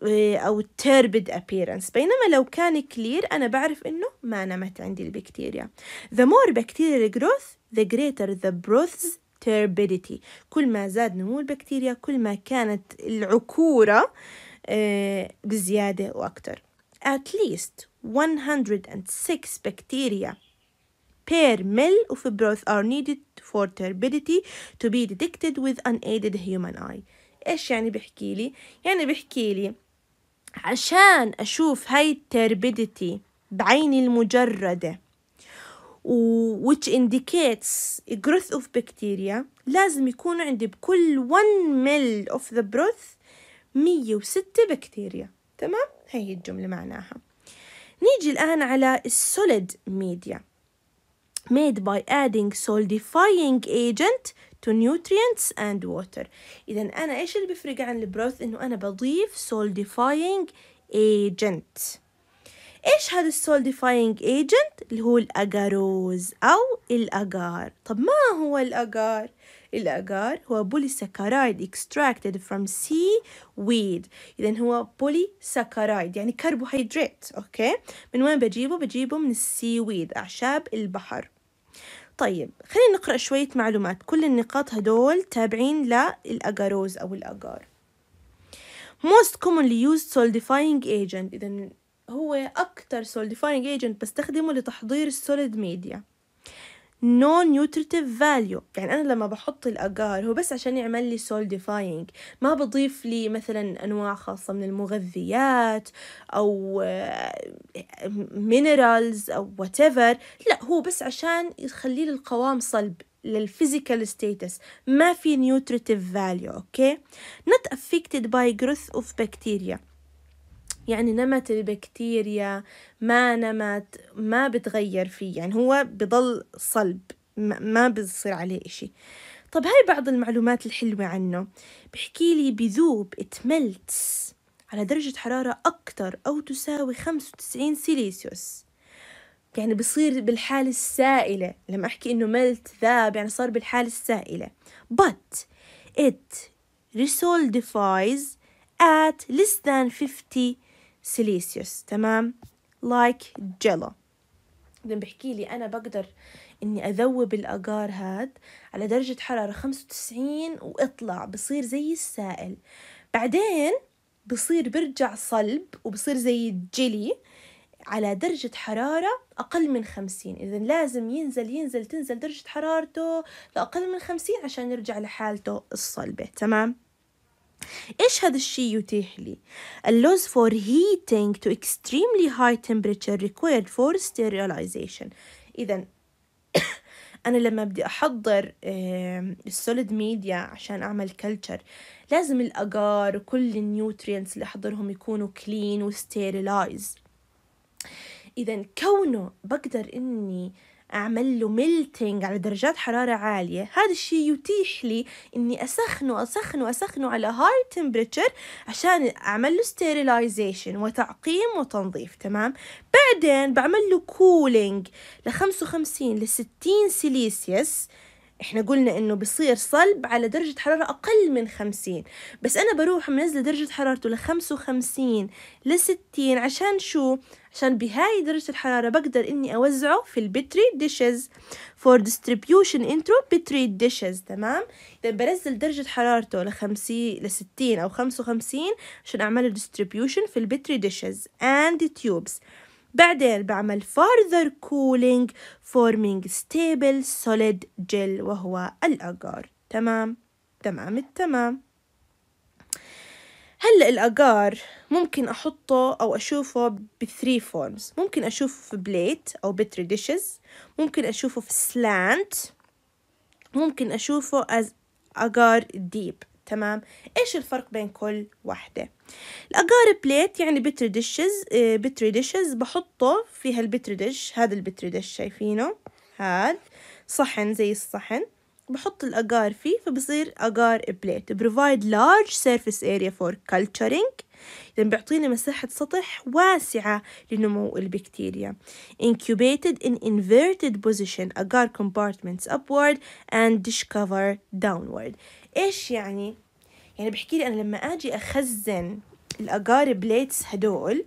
أو turbid appearance بينما لو كان clear أنا بعرف إنه ما نمت عندي البكتيريا the more bacterial growth the greater the broth's turbidity كل ما زاد نمو البكتيريا كل ما كانت العكورة بزيادة وأكتر at least 106 bacteria per mil of broth are needed for turbidity to be detected with unaided human eye إيش يعني بحكي لي؟ يعني بحكي لي عشان أشوف هاي التربيديتي بعيني المجردة. و which indicates growth of bacteria لازم يكون عندي بكل 1 ml of the broth 106 بكتيريا تمام؟ هي الجملة معناها. نيجي الآن على ال solid media made by adding solidifying agent to nutrients and water. إذا أنا إيش اللي بيفرق عن ال broth؟ إنه أنا بضيف solidifying agent. إيش هذا ال solidifying agent اللي هو ال agarose أو الأجار. طب ما هو الأجار؟ الأجار هو polysaccharide extracted from seaweed إذا هو polysaccharide يعني كربوهيدرات أوكي؟ من وين بجيبه؟ بجيبه من ال seaweed أعشاب البحر. طيب خلينا نقرأ شوية معلومات. كل النقاط هدول تابعين لل agarose أو الأجار. Most commonly used solidifying agent. إذا هو أكتر solidifying agent بستخدمه لتحضير ال solid media no nutritive value. يعني أنا لما بحط الأجار هو بس عشان يعمل لي solidifying ما بضيف لي مثلا أنواع خاصة من المغذيات أو minerals أو whatever. لا هو بس عشان يخلي لي القوام صلب لل physical status ما في nutritive value أوكي؟ Not affected by growth of bacteria. يعني نمت البكتيريا ما نمت ما بتغير فيه يعني هو بضل صلب ما بيصير عليه إشي. طب هاي بعض المعلومات الحلوة عنه. بحكي لي بذوب it melts على درجة حرارة أكتر أو تساوي 95 سيليسيوس. يعني بصير بالحالة السائلة. لما أحكي إنه melt ذاب يعني صار بالحالة السائلة. But it resolidifies at less than 50 سيليسيوس تمام؟ like, like jelly إذا بحكي لي أنا بقدر إني أذوب الأجار هاد على درجة حرارة خمسة وتسعين وأطلع بصير زي السائل. بعدين بصير برجع صلب وبصير زي الجيلي على درجة حرارة أقل من خمسين. إذا لازم ينزل ينزل تنزل درجة حرارته لأقل من خمسين عشان يرجع لحالته الصلبة. تمام؟ إيش هذا الشيء يتيح لي؟ allows for heating to extremely high temperature required for sterilization إذا [COUGHS] أنا لما بدي أحضر ال solid media عشان أعمل culture لازم الأجار وكل ال nutrients اللي أحضرهم يكونوا clean و sterilized إذا كونه بقدر إني أعمل له melting على درجات حرارة عالية. هذا الشيء يتيح لي إني أسخنه أسخنه أسخنه على high temperature عشان أعمل له sterilization وتعقيم وتنظيف تمام؟ بعدين بعمل له cooling ل 55 ل 60 سيليسيوس إحنا قلنا إنه بصير صلب على درجة حرارة أقل من خمسين. بس أنا بروح منزلة درجة حرارته لخمسة وخمسين لستين عشان شو؟ عشان بهاي درجة الحرارة بقدر إني أوزعه في ال petri dishes for distribution into petri dishes تمام؟ إذا بنزل درجة حرارته لخمسين لستين أو خمسة وخمسين عشان أعمل distribution في ال petri dishes and tubes. بعدين بعمل further cooling forming stable solid gel وهو الأجار تمام؟ تمام؟ التمام. هلا الأجار ممكن أحطه أو أشوفه ب three forms ممكن أشوفه في plate أو petri dishes ممكن أشوفه في slant ممكن أشوفه as agar deep تمام؟ إيش الفرق بين كل واحدة؟ ال agar plate يعني petri dishes petri dishes بحطه في هال petri dish هذا ال petri dish شايفينه؟ هاد. صحن زي الصحن. بحط الأجار فيه فبصير agar plate provide large surface area for culturing. إذا بيعطيني مساحة سطح واسعة لنمو البكتيريا. Incubated in inverted position. agar compartments upward and dish cover downward. إيش يعني؟ يعني بحكي لي أنا لما أجي أخزن ال agar plates هدول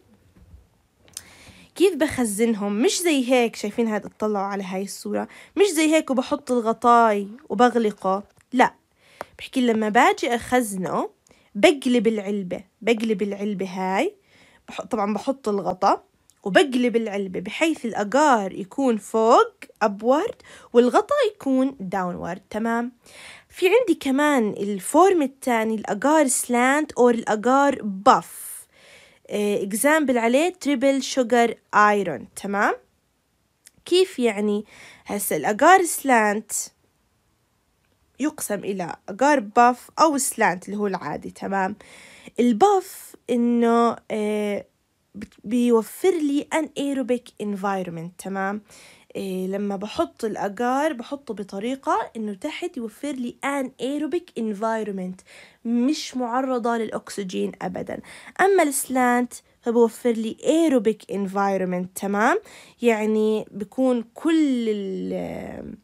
كيف بخزنهم؟ مش زي هيك شايفين هذا اطلعوا على هاي الصورة. مش زي هيك وبحط الغطاي وبغلقه. لا بحكي لما باجي أخزنه بقلب العلبة بقلب العلبة هاي بحط طبعا بحط الغطا وبقلب العلبة بحيث الأجار يكون فوق upward والغطا يكون downward تمام؟ في عندي كمان ال form الثاني ال agar slant أو ال agar buff example عليه triple sugar iron تمام؟ كيف يعني؟ هسا ال agar slant يقسم إلى agar buff أو slant اللي هو العادي تمام؟ ال buff إنه آه بيوفر لي anaerobic environment تمام؟ إيه لما بحط الأجار بحطه بطريقة إنه تحت يوفر لي anaerobic environment مش معرضة للأكسجين أبدا. أما ال slant فبوفر لي aerobic environment تمام؟ يعني بكون كل ال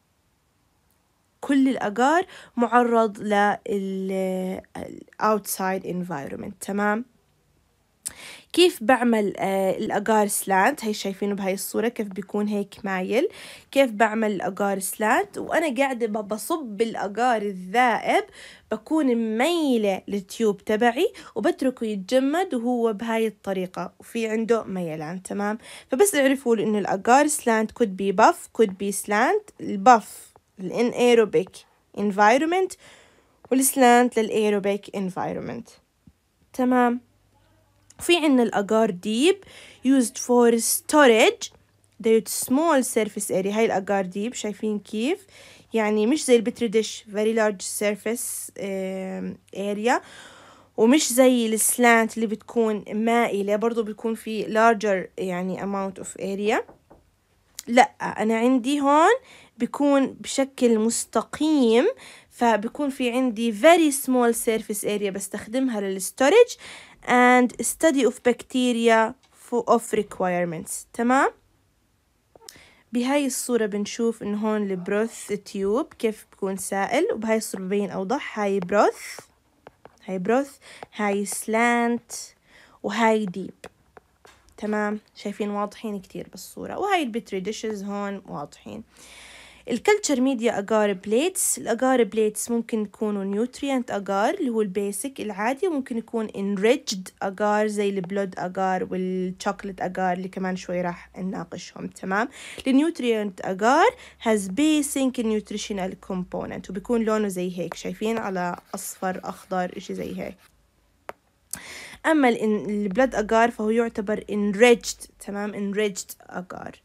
كل الأجار معرض لل outside environment تمام؟ كيف بعمل آه ال agar slant؟ هي شايفينه بهاي الصورة كيف بيكون هيك مايل. كيف بعمل ال agar slant؟ وأنا قاعدة بصب الأجار الذائب بكون مميلة لل tube تبعي وبتركه يتجمد وهو بهاي الطريقة وفي عنده ميلان تمام؟ فبس اعرفوا إنه ال agar slant could be buff could be slant البف الانيروبيك environment والسلانت للأيروبيك environment تمام؟ في عنا ال agar deep used for storage. ذات small surface area. هاي ال agar deep شايفين كيف؟ يعني مش زي ال petri dish very large surface area. ومش زي ال slant اللي بتكون مائلة برضو بيكون في larger يعني amount of area. لا أنا عندي هون بيكون بشكل مستقيم فبكون في عندي very small surface area بستخدمها لل storage and study of bacteria of requirements. تمام؟ بهاي الصورة بنشوف إنه هون ال broth tube كيف بكون سائل وبهاي الصورة ببين أوضح. هاي broth هاي broth هاي slant وهاي deep تمام؟ شايفين واضحين كتير بالصورة. وهاي ال petri dishes هون واضحين. ال culture media agar plates ال agar plates ممكن يكونوا nutrient agar اللي هو ال basic العادي وممكن يكون enriched agar زي ال blood agar وال chocolate agar اللي كمان شوي راح نناقشهم. تمام؟ ال nutrient agar has basic nutritional component وبيكون لونه زي هيك. شايفين؟ على أصفر أخضر إشي زي هيك. أما ال blood agar فهو يعتبر enriched. تمام؟ enriched agar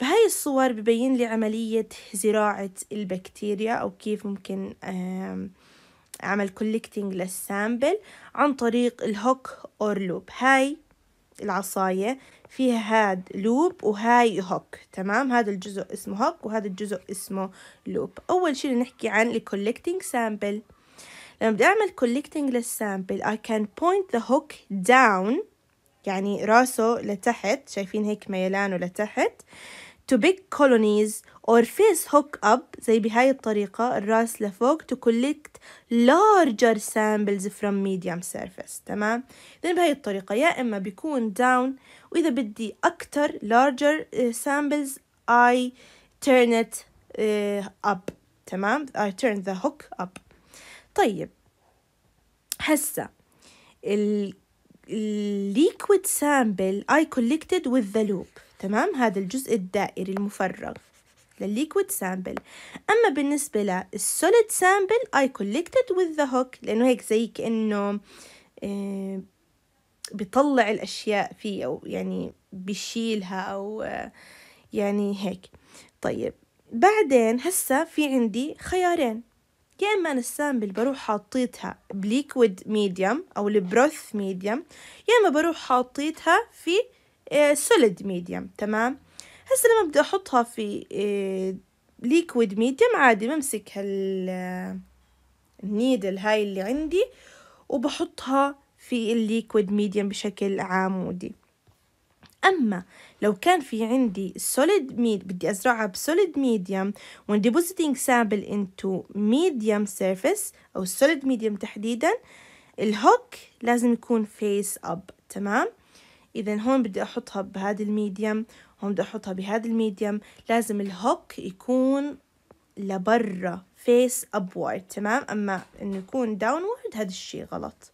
بهاي الصور ببين لي عملية زراعة البكتيريا أو كيف ممكن أعمل collecting لل sample عن طريق ال hook or loop هاي العصاية فيها هاد loop وهاي hook تمام؟ هذا الجزء اسمه hook وهذا الجزء اسمه loop أول شيء نحكي عن ال collecting sample. لما بدي أعمل collecting للسامبل I can point the hook down يعني راسه لتحت شايفين هيك ميلانه لتحت to big colonies or face hook up زي بهاي الطريقة الراس لفوق to collect larger samples from medium surface تمام إذا بهاي الطريقة يا إما بيكون down وإذا بدي أكتر larger samples I turn it uh, up تمام I turn the hook up طيب هسا ال liquid sample I collected with the loop. تمام؟ هذا الجزء الدائري المفرغ للل liquid sample أما بالنسبة لل solid sample I collected with the hook لأنه هيك زي كأنه آه بيطلع الأشياء فيه أو يعني بيشيلها أو آه يعني هيك. طيب بعدين هسا في عندي خيارين. يا إما ال sample بروح حاطيتها ب liquid medium أو ال broth medium. يا إما بروح حاطيتها في solid آه، medium تمام؟ هسه لما بدي أحطها في liquid آه، medium عادي بمسك هال ال needle هاي اللي عندي وبحطها في ال liquid medium بشكل عمودي أما لو كان في عندي solid meat بدي أزرعها ب solid medium when depositing sample into medium surface أو solid medium تحديدا ال hook لازم يكون face up تمام؟ إذا هون بدي أحطها بهذا ال medium هون بدي أحطها بهذا ال medium لازم ال hook يكون لبرا face upward تمام؟ أما إنه يكون downward هذا الشيء غلط.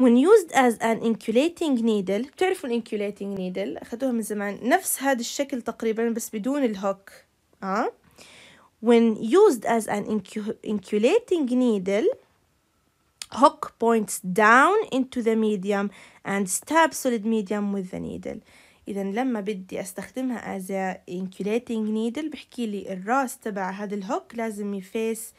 When used as an inculating needle بتعرفوا inculating needle أخذوها من زمان نفس هذا الشكل تقريبا بس بدون الهوك آه when used as an inculating needle hook points down into the medium and stab solid medium with the needle إذا لما بدي أستخدمها as a inculating needle بحكي لي الراس تبع هذا الهوك لازم يفيس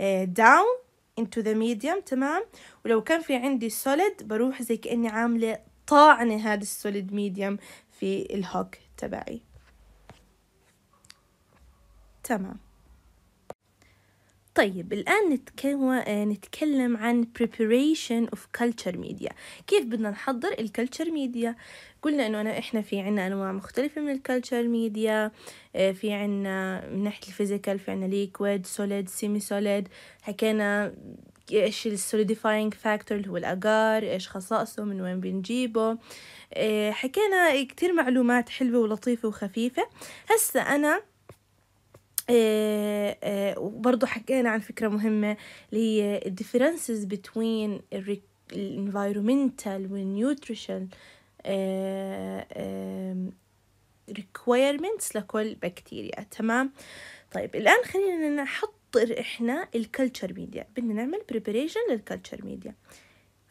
uh, down into the medium تمام؟ ولو كان في عندي solid بروح زي كأني عاملة طاعنة هذا ال solid medium في ال hook تبعي. تمام. طيب الآن نتكلم عن preparation of culture media. كيف بدنا نحضر ال culture media قلنا إنه أنا إحنا في عنا أنواع مختلفة من ال culture media في عنا من ناحية ال physical في عنا liquid solid semi-solid حكينا إيش ال solidifying factor اللي هو الاجار إيش خصائصه من وين بنجيبه. آه، حكينا كتير معلومات حلوة ولطيفة وخفيفة. هسا آه، آه، وبرضه حكينا عن فكرة مهمة اللي هي differences between environmental nutritional requirements لكل بكتيريا تمام؟ طيب الآن خلينا نحضر إحنا الكالتشر ميديا بدنا نعمل preparation للكالتشر ميديا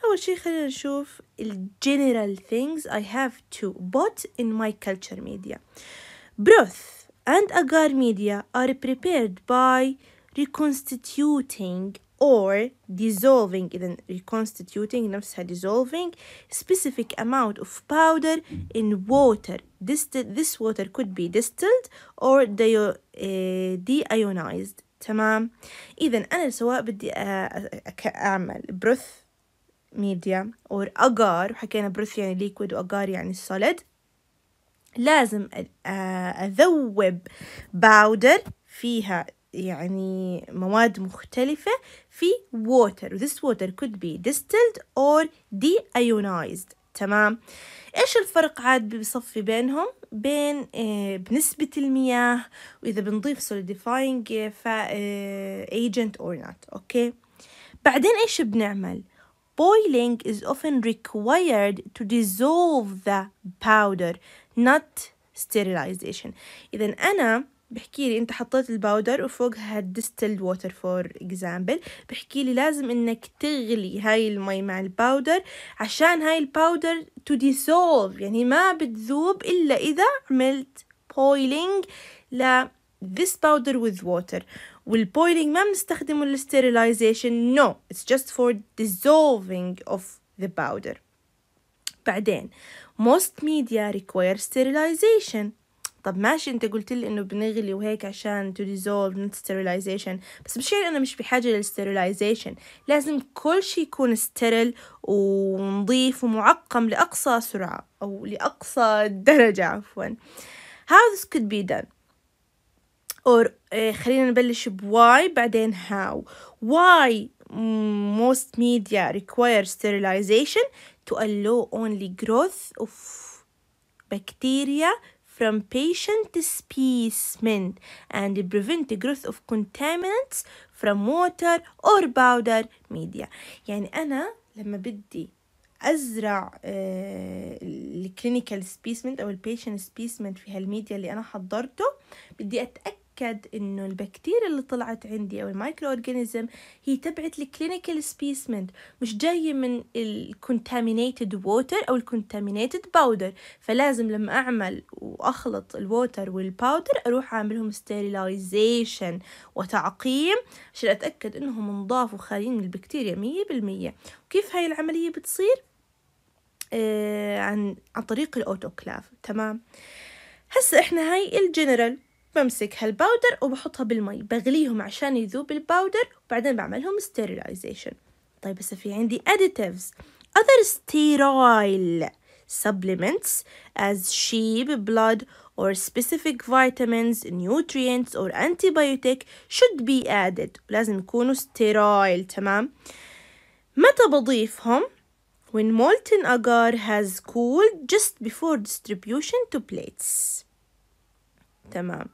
أول شي خلينا نشوف ال general things I have to put in my culture media. Broth. and agar media are prepared by reconstituting or dissolving إذا reconstituting نفسها dissolving specific amount of powder in water distilled this water could be distilled or deionized تمام إذا أنا سواء بدي أعمل بروث ميديا أو أجار وحكينا بروث يعني ليكويد وأجار يعني solid لازم أذوب powder فيها يعني مواد مختلفة في water this water could be distilled or deionized تمام إيش الفرق عاد بصفي بينهم بين آه بنسبة المياه وإذا بنضيف solidifying آه agent or not أوكي بعدين إيش بنعمل boiling is often required to dissolve the powder not sterilization. إذا أنا بحكي لي أنت حطيت ال powder وفوقها distilled water for example. بحكي لي لازم إنك تغلي هاي المي مع ال powder عشان هاي ال powder to dissolve. يعني ما بتذوب إلا إذا عملت boiling ل this powder with water. وال boiling ما بنستخدمه لل sterilization no it's just for dissolving of the powder. بعدين most media require sterilization. طب ماشي انت قلت لي إنه بنغلي وهيك عشان to dissolve not sterilization. بس مش يعني أنا مش بحاجة لل sterilization. لازم كل شيء يكون sterile ونظيف ومعقم لأقصى سرعة أو لأقصى درجة عفوا. How this could be done? Or uh, خلينا نبلش ب why بعدين how. Why most media require sterilization to allow only growth of bacteria from patient specimen and prevent the growth of contaminants from water or powder media يعني أنا لما بدي أزرع ال clinical specimen أو ال patient specimen في هالميديا اللي أنا حضرته بدي أتأكد أتأكد إنه البكتيريا اللي طلعت عندي أو ال microorganism هي تبعت ال clinical specimen مش جاية من ال contaminated water أو ال contaminated powder فلازم لما أعمل وأخلط ال water وال powder أروح أعملهم sterilization وتعقيم عشان أتأكد إنهم نضاف وخاليين من البكتيريا مية بالمية. وكيف هاي العملية بتصير؟ آه عن عن طريق الأوتوكلاف. تمام؟ هسا إحنا هاي الجنرال بمسك هالباودر وبحطها بالمي بغليهم عشان يذوب الباودر وبعدين بعملهم sterilization طيب هسه في عندي additives other sterile supplements as sheep blood or specific vitamins, nutrients or antibiotic should be added لازم يكونوا sterile تمام متى بضيفهم when molten agar has cooled just before distribution to plates تمام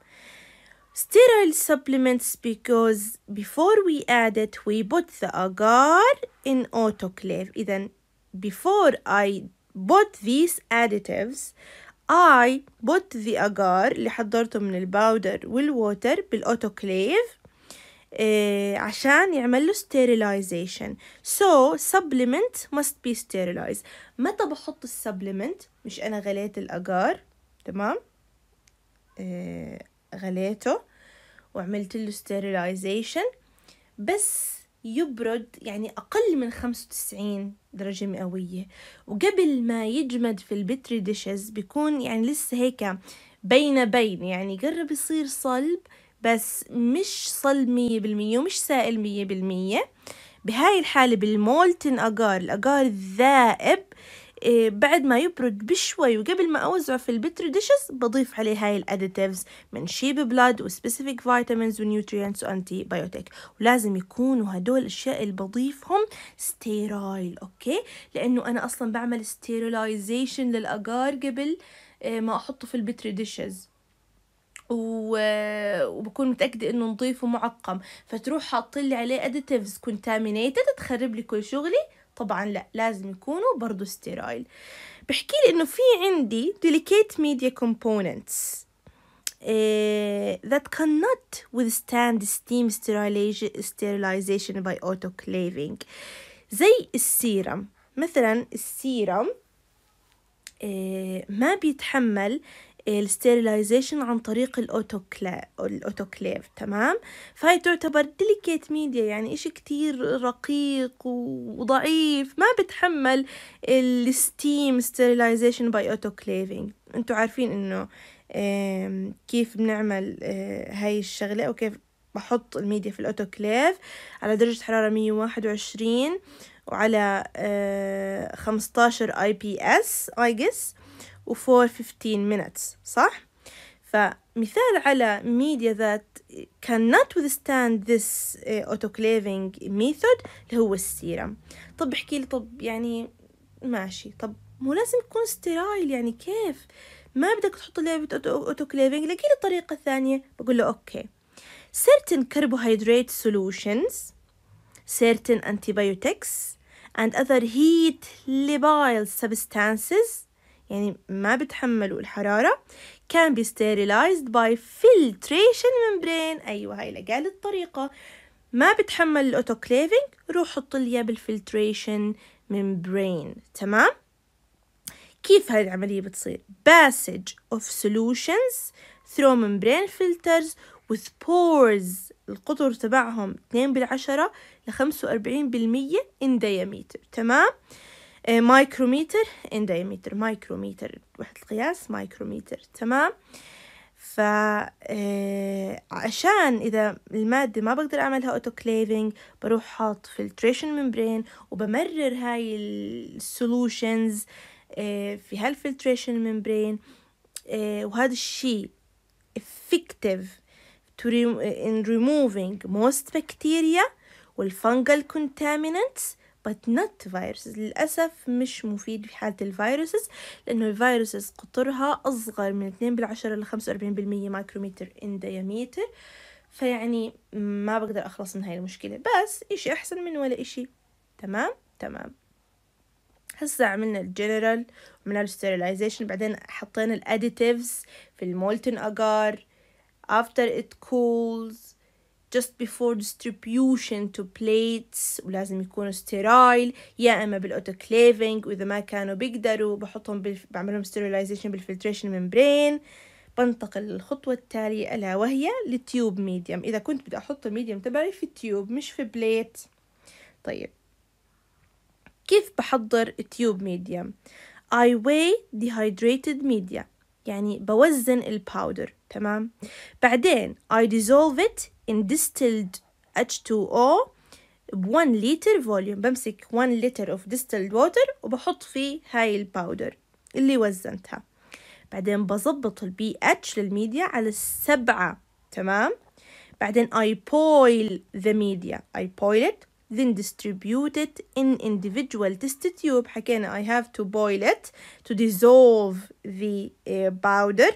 sterile supplements because before we add it we put the agar in autoclave إذا before I put these additives I put the agar اللي حضرته من الباودر والووتر بالأوتوكليف إيه عشان يعمل له sterilization so supplement must be sterilized متى بحط السبلمنت مش أنا غليت الأجار تمام إيه غليته وعملت له sterilization. بس يبرد يعني أقل من خمسة وتسعين درجة مئوية. وقبل ما يجمد في البتري ديشز بيكون يعني لسه هيك بين بين. يعني قرب يصير صلب بس مش صلب مية بالمية ومش سائل مية بالمية. بهاي الحالة بالمولتن أجار الأجار الذائب بعد ما يبرد بشوي وقبل ما أوزعه في ال petri dishes بضيف عليه هاي ال additives من sheep blood و specific vitamins و nutrients و antibiotic ولازم يكونوا هدول الأشياء اللي بضيفهم sterile okay؟ لأنه أنا أصلا بعمل sterilization لل agar قبل إيه ما أحطه في ال petri dishes وبكون متأكدة إنه نظيف ومعقم. فتروح حاط لي عليه additives contaminated تخرب لي كل شغلي طبعا لا لازم يكونوا برضو sterile بحكي لي إنه في عندي delicate media components uh, that cannot withstand steam sterilization by autoclaving زي السيرم مثلا ال serum uh, ما بيتحمل ال sterilization عن طريق الأوتوكليف تمام؟ فهي تعتبر delicate media يعني إشي كتير رقيق وضعيف ما بتحمل ال steam sterilization by autoclaving أنتوا عارفين إنه كيف بنعمل هاي الشغلة أو كيف بحط الميديا في الأوتوكليف؟ على درجة حرارة مية واحد وعشرين وعلى خمستاشر اي بي اس اي جس for 15 minutes صح؟ فمثال على media that cannot withstand this autoclaving method اللي هو السيرم طب احكي لي طب يعني ماشي طب مو لازم يكون sterile يعني كيف ما بدك تحط لع ب autoclaving لقي لي طريقة ثانية بقول له okay certain carbohydrate solutions certain antibiotics and other heat labile substances يعني ما بتحملوا الحرارة. can be sterilized by filtration membrane أيوة هاي القال الطريقة. ما بتحمل ال autoclaving روح حط لي بال filtration membrane تمام؟ كيف هاي العملية بتصير؟ Passage of solutions. Through membrane filters with pores. القطر تبعهم 2 بالعشرة لخمسة وأربعين بالمية in diameter. تمام؟ micrometer in diameter micrometer وحدة القياس مايكروميتر تمام؟ ف عشان إذا المادة ما بقدر أعملها autoclaving بروح حاط filtration membrane وبمرر هاي ال solutions في هال filtration membrane وهذا الشيء to rem in removing most bacteria وال fungal contaminants but not viruses. للأسف مش مفيد في حالة ال viruses لأنه ال viruses قطرها أصغر من 2 بالعشرة ل 45% micrometer in diameter. فيعني ما بقدر أخلص من هاي المشكلة. بس إشي أحسن من ولا إشي. تمام؟ تمام. هسا عملنا الجنرال وعملنا ال sterilization بعدين حطينا ال additives في ال molten agar. after it cools. Just before distribution to plates ولازم يكونوا sterile يا إما بال autoclaving وإذا ما كانوا بيقدروا بحطهم بالف... بعملهم sterilization بال filtration membrane بنتقل للخطوة التالية ألا وهي ال tube medium إذا كنت بدي أحط ال medium تبعي في ال tube مش في plate. طيب. كيف بحضر tube medium I weigh dehydrated media. يعني بوزن ال powder تمام؟ بعدين I dissolve it in distilled H2O ب 1 لتر فوليوم بمسك 1 لتر of distilled water وبحط فيه هاي الباودر اللي وزنتها بعدين بظبط البي اتش للميديا على السبعة تمام بعدين I boil the media I boil it then distribute it in individual test tube حكينا I have to boil it to dissolve the uh, powder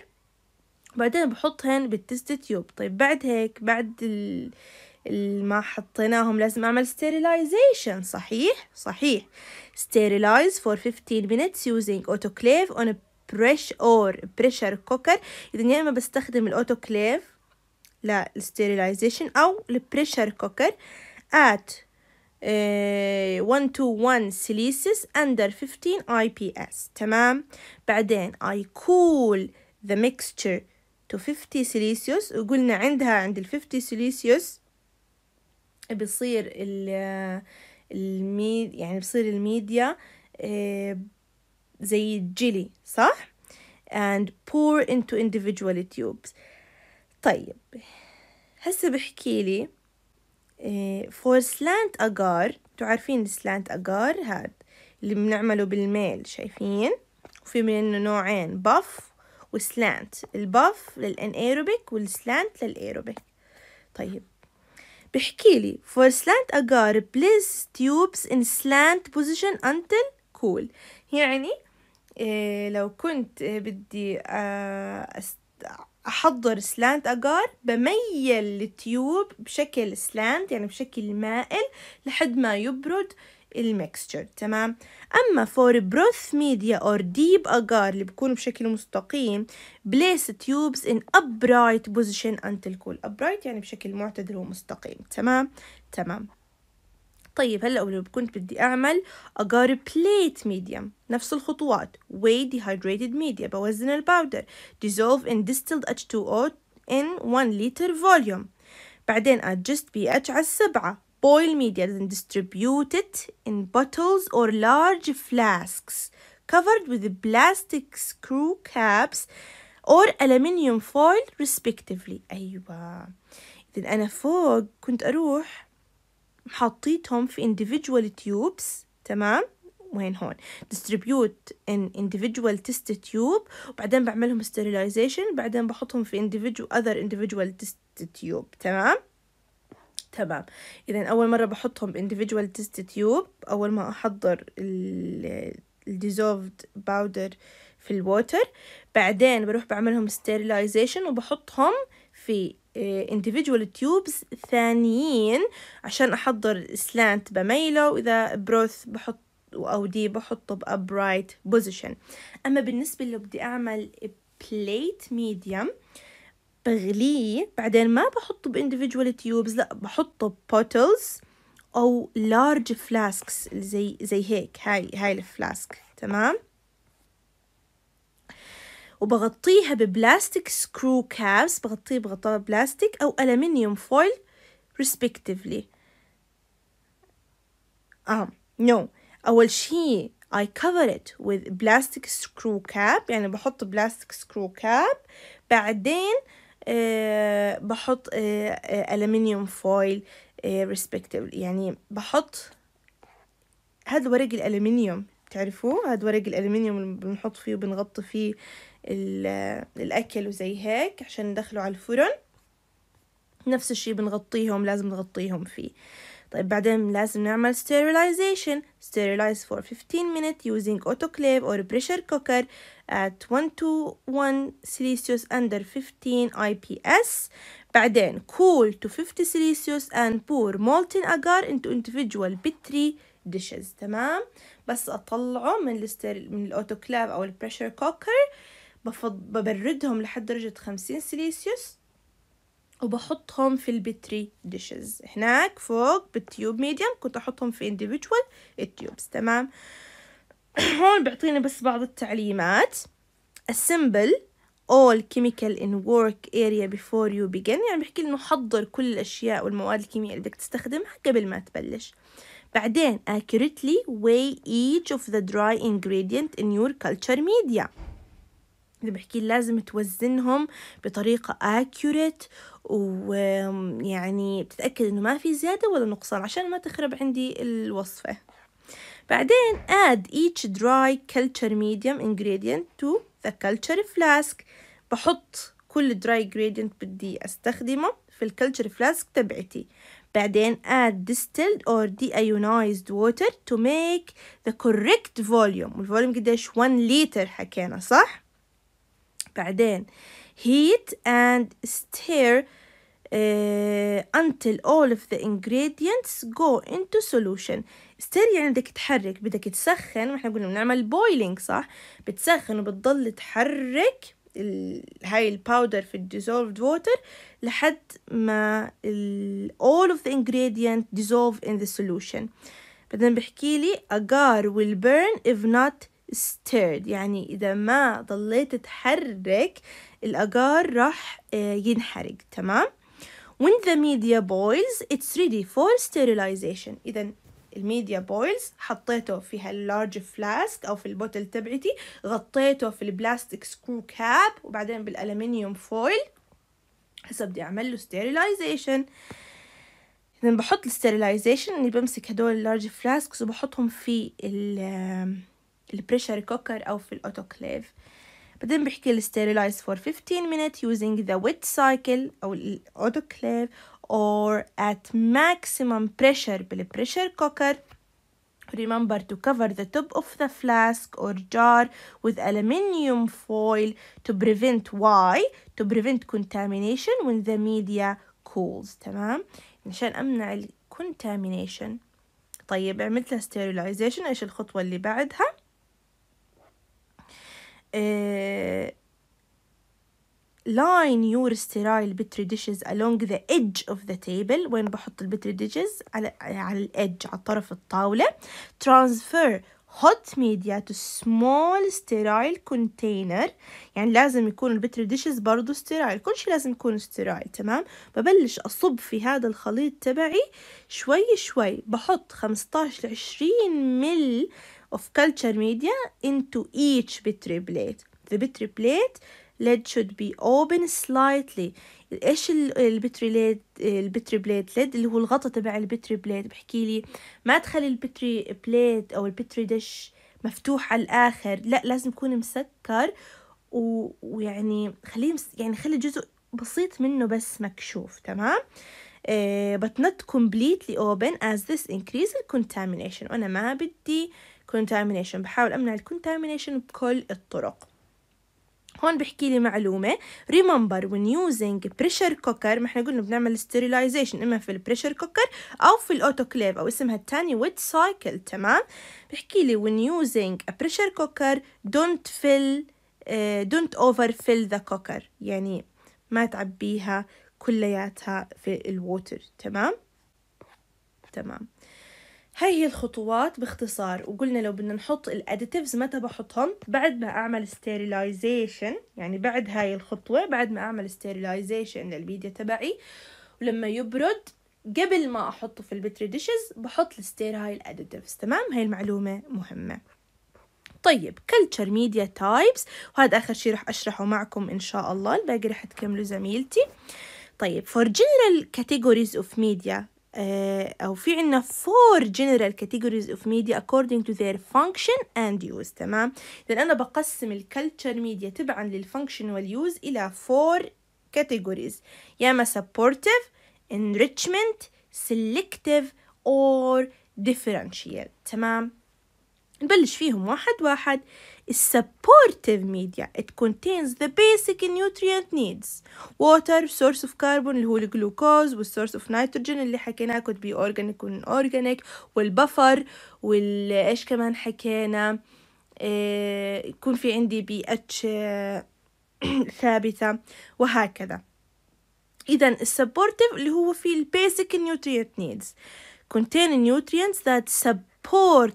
بعدين بحطهن بال test tube. طيب بعد هيك بعد ال... ما حطيناهم لازم أعمل sterilization. صحيح؟ صحيح. sterilize for 15 minutes using autoclave or pressure or pressure cooker. إذا يا إما بستخدم ال autoclave لل sterilization أو ال pressure cooker at uh, 1 to 1 Celsius under 15 IPS تمام؟ بعدين I cool the mixture to 50 سيليسيوس وقلنا عندها عند ال 50 سيليسيوس بصير ال يعني بصير الميديا زي الجيلي صح؟ and pour into individual tubes. طيب هسه بحكي لي for slant agar تعرفين السلانت agar هاد اللي بنعمله بالميل شايفين؟ وفي منه نوعين بف وسلانت الباف للانيروبيك والسلانت للإيروبيك. طيب بحكي لي for slant agar place tubes in slant position until cool. يعني إيه لو كنت بدي أحضر slant agar بميل ال tube بشكل slant يعني بشكل مائل لحد ما يبرد ال mixture تمام؟ أما for broth media or deep agar اللي بيكونوا بشكل مستقيم place tubes in upright position until cool. Upright يعني بشكل معتدل ومستقيم تمام؟ تمام. طيب هلأ لو كنت بدي أعمل agar plate medium نفس الخطوات. weigh dehydrated media بوزن ال powder dissolve in distilled H2O in 1 liter volume. بعدين adjust pH على السبعة. boil media then distribute it in bottles or large flasks covered with plastic screw caps or aluminium foil respectively أيوة إذا أنا فوق كنت أروح حطيتهم في individual tubes تمام وين هون distribute in individual test tube وبعدين بعملهم sterilization بعدين بحطهم في individual other individual test tube تمام تمام. إذا أول مرة بحطهم individual test tube أول ما أحضر ال dissolved powder في الووتر بعدين بروح بعملهم sterilization وبحطهم في individual tubes ثانيين عشان أحضر slant بميلة وإذا broth بحط أو deep بحطه ب upright position أما بالنسبة اللي بدي أعمل plate medium بغليه بعدين ما بحطه ب individual tubes لا بحطه bottles أو large flasks زي زي هيك هاي هاي ال flask تمام وبغطيها ب plastic screw caps بغطيه بغطاء بلاستيك أو aluminum foil respectively آه نو no. أول شي I cover it with plastic screw cap يعني بحط plastic screw cap بعدين آه بحط آه aluminium foil آه respective يعني بحط هذا ورق الألمنيوم تعرفوه؟ هذا ورق الألمنيوم اللي بنحط فيه وبنغطي فيه الأكل وزي هيك عشان ندخله على الفرن. نفس الشي بنغطيهم لازم نغطيهم فيه. طيب بعدين لازم نعمل sterilization. Sterilize for 15 minutes using autoclave or pressure cooker. At 1 to 1 Celsius under 15 IPS بعدين cool to 50 Celsius and pour molten agar into individual petri dishes. تمام؟ بس أطلعه من ال ster من الأوتوكلاف أو ال pressure cooker بفض... ببردهم لحد درجة خمسين سيليسيوس وبحطهم في ال petri dishes هناك فوق بال tube medium كنت أحطهم في individual ال tubes تمام؟ [COUGHS] هون بيعطيني بس بعض التعليمات. Assemble all chemical in work area before you begin. يعني بحكي إنه حضر كل الأشياء والمواد الكيميائية اللي بدك تستخدمها قبل ما تبلش. بعدين accurately weigh each of the dry ingredient in your culture media. اللي بحكي لازم توزنهم بطريقة accurate ويعني تتأكد إنه ما في زيادة ولا نقصان عشان ما تخرب عندي الوصفة. بعدين add each dry culture medium ingredient to the culture flask بحط كل dry ingredient بدي استخدمه في الكلتشر فلاسك تبعتي بعدين add distilled or deionized water to make the correct volume وال volume قديش 1 لتر حكينا صح بعدين heat and stir uh, until all of the ingredients go into solution stir يعني بدك تحرك بدك تسخن وإحنا قلنا بنعمل boiling صح؟ بتسخن وبتضل تحرك هاي ال powder في ال dissolved water لحد ما ال all of the ingredient dissolve in the solution. بعدين بحكي لي agar will burn if not stirred. يعني إذا ما ضليت تحرك الأجار راح ينحرق تمام؟ When the media boils it's ready for sterilization. إذا ال media boils حطيته في هال large flask أو في ال bottle تبعتي غطيته في البلاستيك screw cap وبعدين بال aluminium foil. هسه بدي أعمل له sterilization إذا بحط ال sterilization إني بمسك هدول ال large flasks وبحطهم في ال pressure cooker أو في الأوتوكليف. بعدين بحكي sterilize for 15 minutes using the wet cycle أو ال autoclave or at maximum pressure بال pressure cooker Remember to cover the top of the flask or jar with aluminium foil to prevent why? To prevent contamination when the media cools تمام؟ عشان أمنع ال contamination طيب عملت لها sterilization إيش الخطوة اللي بعدها؟ إيه line your sterile petri dishes along the edge of the table وين بحط البتري dishes على على الإدج على طرف الطاولة transfer hot media to small sterile container يعني لازم يكون ال petri dishes برضو sterile كل شيء لازم يكون sterile تمام ببلش أصب في هذا الخليط تبعي شوي شوي بحط 15 ل 20 مل of culture media into each petri plate the petri plate lid should be open slightly. إيش ال petri lid ال petri plate lid اللي هو الغطا تبع ال petri plate بحكي لي ما تخلي ال petri plate أو ال petri dish مفتوح على الآخر. لا لازم يكون مسكر و... ويعني خليه مس... يعني خلي جزء بسيط منه بس مكشوف تمام؟ uh, but not completely open as this increase contamination. وأنا ما بدي contamination. بحاول أمنع ال contamination بكل الطرق. هون بحكي لي معلومة. Remember when using pressure cooker ما إحنا قلنا بنعمل sterilization إما في ال pressure cooker أو في الأوتوكليف أو اسمها الثاني wet cycle تمام؟ بحكي لي when using a pressure cooker don't fill uh, don't overfill the cooker. يعني ما تعبيها كلياتها في ال water تمام؟ تمام. هاي هي الخطوات باختصار. وقلنا لو بدنا نحط ال additives متى بحطهم؟ بعد ما أعمل sterilization يعني بعد هاي الخطوة بعد ما أعمل sterilization لل media تبعي. ولما يبرد قبل ما أحطه في ال petri dishes بحط ال sterile additives تمام؟ هاي المعلومة مهمة. طيب culture media types. وهذا آخر شيء راح أشرحه معكم إن شاء الله. الباقي راح تكملوا زميلتي. طيب general categories of media. uh, أو في عنا four general categories of media according to their function and use تمام إذا أنا بقسم ال culture media تبعا لل function وال use إلى four categories يا إما supportive enrichment selective or differential تمام نبلش فيهم واحد واحد supportive media it contains the basic nutrient needs water source of carbon اللي هو الجلوكوز والsource of nitrogen اللي حكيناه could be organic و organic والبفر والإيش كمان حكينا إيه يكون في عندي بي اتش ثابتة وهكذا إذا ال supportive اللي هو في ال basic nutrient needs contain nutrients that support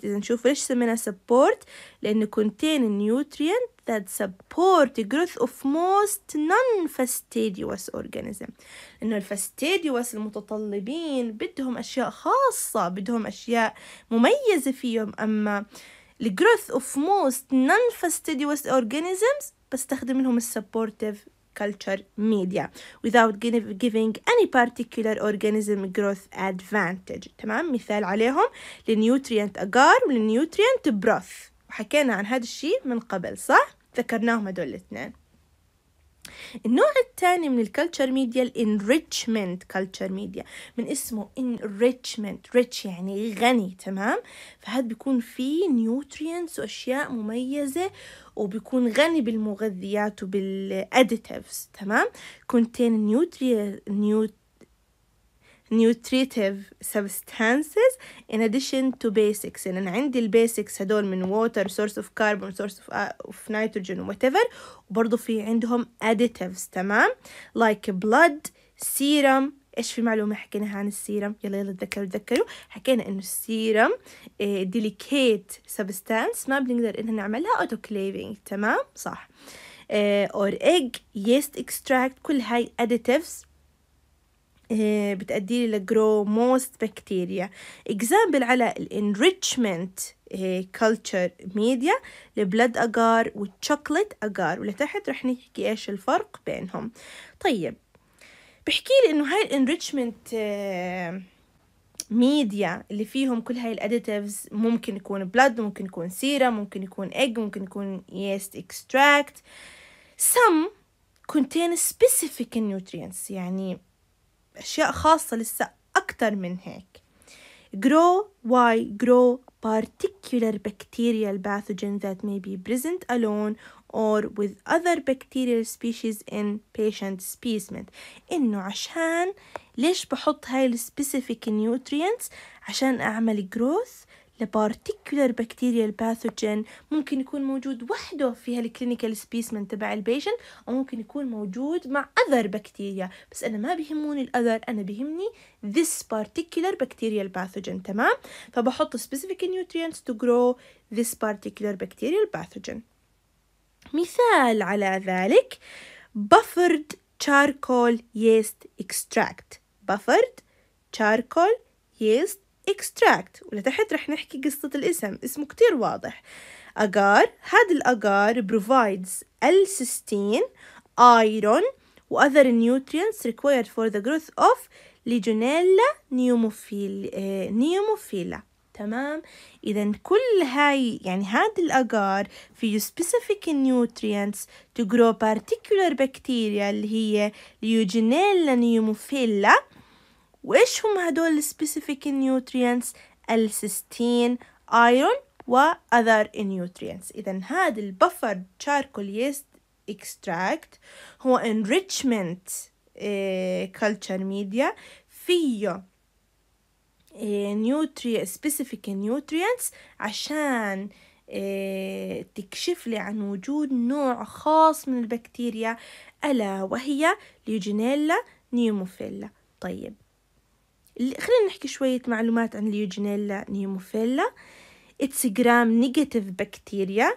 إذا نشوف ليش سمينا support لأنه contain nutrient that support growth of most non-fastidious organism. لأنه ال fastidious المتطلبين بدهم أشياء خاصة بدهم أشياء مميزة فيهم. أما ال growth of most non-fastidious organisms بستخدم لهم ال supportive culture media without giving any particular organism growth advantage. تمام؟ مثال عليهم. لل nutrient agar ولل nutrient broth. وحكينا عن هذا الشيء من قبل صح؟ ذكرناهم هدول الاثنين. النوع الثاني من ال culture media ال enrichment culture media من اسمه enrichment rich يعني غني تمام؟ فهذا بيكون فيه nutrients وأشياء مميزة وبيكون غني بالمغذيات وبال additives تمام؟ contain nutrient nutritive substances in addition to basics. يعني أنا عندي ال basics هدول من water source of carbon source of, uh, of nitrogen whatever. وبرضه في عندهم additives تمام؟ Like blood serum. إيش في معلومة حكيناها عن السيرم؟ يلا يلا تذكروا تذكروا. حكينا إنه ال serum delicate substance ما بنقدر إنه نعملها autoclaving تمام؟ صح. or egg yeast extract كل هاي additives بتأدي لي ل grow most bacteria. example على ال enrichment culture media ال blood agar وال chocolate agar. ولتحت رح نحكي إيش الفرق بينهم. طيب بحكي لي إنه هاي ال enrichment media اللي فيهم كل هاي ال additives ممكن يكون blood ممكن يكون سيرة ممكن يكون ايج ممكن يكون yeast extract. Some contain specific nutrients. يعني أشياء خاصة لسه أكتر من هيك grow why grow particular bacterial pathogen that may be present alone or with other bacterial species in patient specimen إنه عشان ليش بحط هاي ال specific nutrients عشان أعمل growth ل particular bacterial pathogen ممكن يكون موجود وحده في هال clinical specimen تبع ال patient أو ممكن يكون موجود مع other bacteria بس أنا ما بيهموني ال other أنا بيهمني this particular bacterial pathogen تمام؟ فبحط specific nutrients to grow this particular bacterial pathogen. مثال على ذلك buffered charcoal yeast extract. buffered charcoal yeast extract ولتحت رح نحكي قصة الاسم اسمه كتير واضح أجار هذا الأجار provides السيستين iron و other nutrients required for the growth of legionella pneumophila تمام إذا كل هاي يعني هذا الأجار فيه specific nutrients to grow particular bacteria اللي هي Legionella pneumophila وإيش هم هدول ال specific nutrients ال cysteine iron other nutrients. إذا هذا ال buffered charcoal yeast extract هو enrichment culture media. فيه nutri specific nutrients عشان تكشف لي عن وجود نوع خاص من البكتيريا ألا وهي Legionella pneumophila طيب خلينا نحكي شوية معلومات عن Legionella pneumophila It's a gram negative bacteria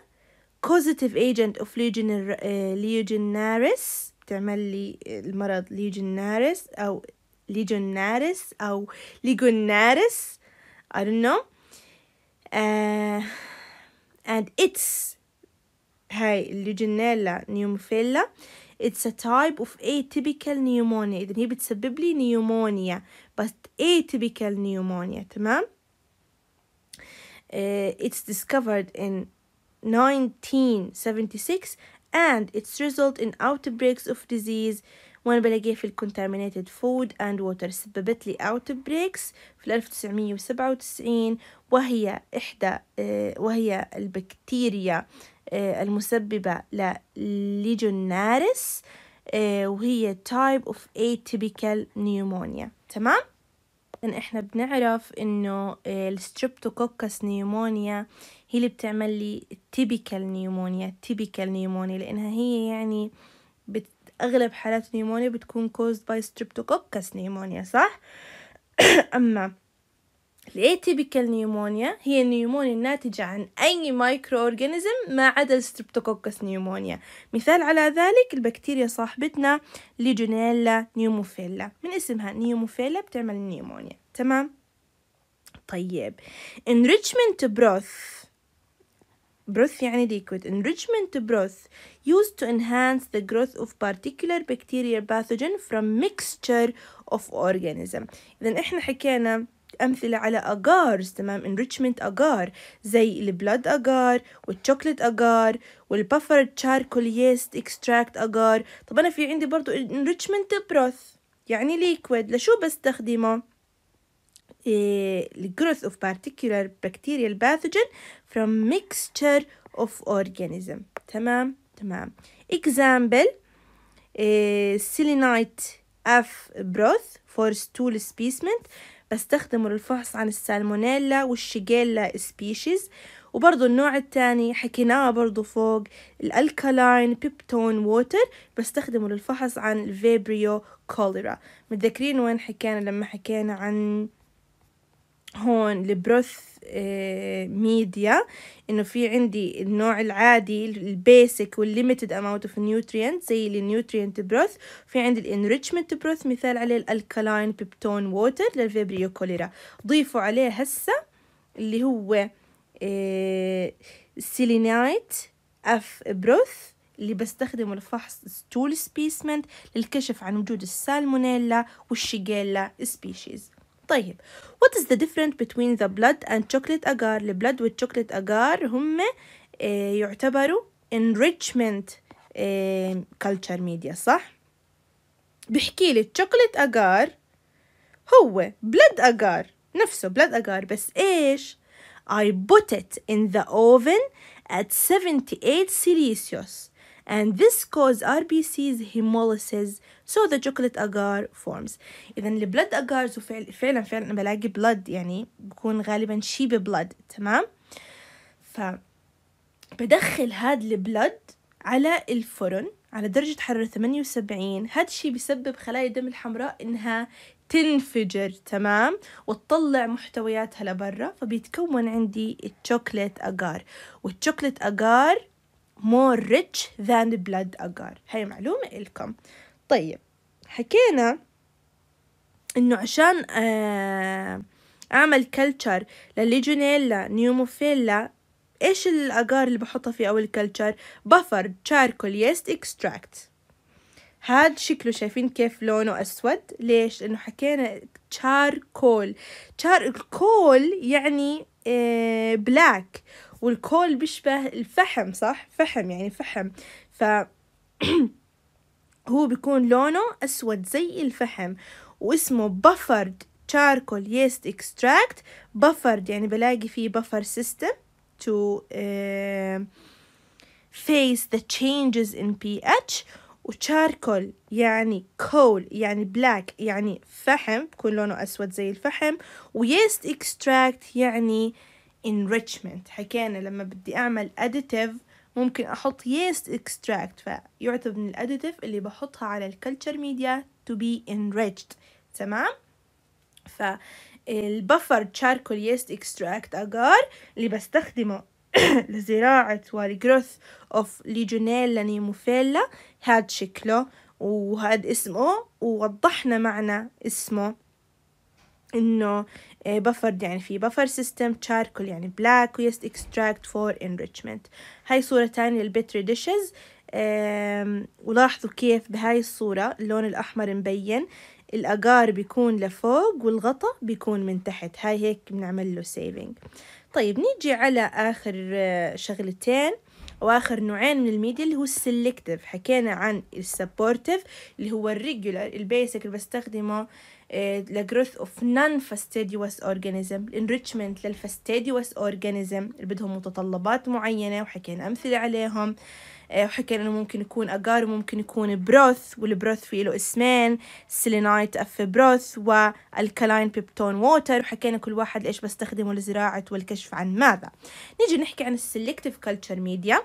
causative agent of Legionnaires آه، بتعمل لي المرض Legionnaires أو ليجوناريس أو ليجوناريس I don't know. uh, and it's هاي ليجينيلا نيوموفيلا it's a type of atypical pneumonia. إذن هي بتسبب لي نيومونيا بس atypical pneumonia تمام uh, it's discovered in 1976 and its result in outbreaks of disease وين بلاقيه في contaminated food and water سببت لي outbreaks في 1997 وهي إحدى وهي البكتيريا المسببة لليجوناريس وهي type of atypical pneumonia تمام؟ إن إحنا بنعرف إنه ال Streptococcus pneumoniae هي اللي بتعمل لي typical pneumonia typical pneumonia لأنها هي يعني بت أغلب حالات ال pneumonia بتكون caused by streptococcus pneumoniae صح؟ [COUGHS] أما ال atypical pneumonia؟ هي ال pneumonia الناتجة عن أي microorganism ما عدا ال Streptococcus pneumoniae. مثال على ذلك البكتيريا صاحبتنا Legionella pneumophila. من اسمها pneumophila بتعمل ال pneumonia تمام؟ طيب. Enrichment broth. Broth يعني liquid. Enrichment broth. Used to enhance the growth of particular bacterial pathogen from mixture of organism. إذا إحنا حكينا أمثلة على agars تمام enrichment agar زي ال blood agar وال chocolate agar وال buffered charcoal yeast extract agar طب أنا في عندي برضو enrichment broth يعني liquid لشو بستخدمه growth of particular bacterial pathogen from mixture of organism تمام تمام example uh, selenite F broth for stool specimen بستخدمه للفحص عن ال Salmonella وال Shigella species وبرضو النوع الثاني حكيناه برضو فوق ال alkaline peptone water بستخدمه للفحص عن ال Vibrio cholerae متذكرين وين حكينا؟ لما حكينا عن هون ال broth media إنه في عندي النوع العادي ال basic وال limited amount of nutrient زي ال nutrient broth في عندي ال enrichment broth مثال عليه ال alkaline peptone water لل Vibrio cholerae ضيفوا عليه هسه اللي هو selenite F broth اللي بستخدمه لفحص stool specimen للكشف عن وجود ال Salmonella وال Shigella species طيب what is the difference between the blood and chocolate agar البلد والشوكليت agar هم اه يعتبروا enrichment اه culture media صح بحكي لي الشوكليت agar هو blood agar نفسه blood agar بس ايش I put it in the oven at 78 Celsius and this cause RBC's hemolysis so the chocolate agar forms. إذا البلد أجارز فعلا فعلا بلاقي بلد يعني بكون غالبا شيب بلد تمام؟ ف بدخل هاد البلد على الفرن على درجة حرارة 78 هاد الشي بيسبب خلايا الدم الحمراء إنها تنفجر تمام؟ وتطلع محتوياتها لبرا فبيتكون عندي ال chocolate agar وال chocolate agar more rich than blood agar. هاي معلومة إلكم. طيب حكينا إنه عشان أعمل كلتشر للليجونيلا نيوموفيلا إيش الأجار اللي بحطها في أول culture buffered charcoal yeast extract هاد شكله شايفين كيف لونه أسود؟ ليش؟ لأنه حكينا charcoal charcoal يعني آه black وال coal بيشبه الفحم صح؟ فحم يعني فحم. ف [CLEARS THROAT] هو بيكون لونه أسود زي الفحم واسمه buffered charcoal yeast extract. buffered يعني بلاقي فيه buffer system to uh, face the changes in pH. و charcoal يعني coal يعني black يعني فحم بكون لونه أسود زي الفحم. و yeast extract يعني enrichment. حكينا لما بدي أعمل additive ممكن أحط yeast extract فيعتبر من ال additive اللي بحطها على ال culture media to be enriched. تمام؟ فال buffered charcoal yeast extract agar اللي بستخدمه [COUGHS] لزراعة وال growth of Legionella pneumophila هاد شكله وهاد اسمه ووضحنا معنى اسمه. إنه buffered يعني في buffer system charcoal يعني black و yeast extract for enrichment هاي صورة تانية لل petri dishes ولاحظوا كيف بهاي الصورة اللون الأحمر مبين الأجار بيكون لفوق والغطا بيكون من تحت. هاي هيك بنعمل له saving طيب نيجي على آخر آه، شغلتين. واخر نوعين من الميديا اللي هو ال selective حكينا عن ال supportive اللي هو ال regular ال basic اللي بستخدمه ل growth of non-fastidious organism ال enrichment لل fastidious organism اللي بدهم متطلبات معينة وحكينا أمثلة عليهم. وحكينا إنه ممكن يكون اجار وممكن يكون broth وال broth فيه له اسمين selenite F broth و alkaline peptone water وحكينا كل واحد إيش بستخدمه لزراعة والكشف عن ماذا. نيجي نحكي عن ال selective culture media.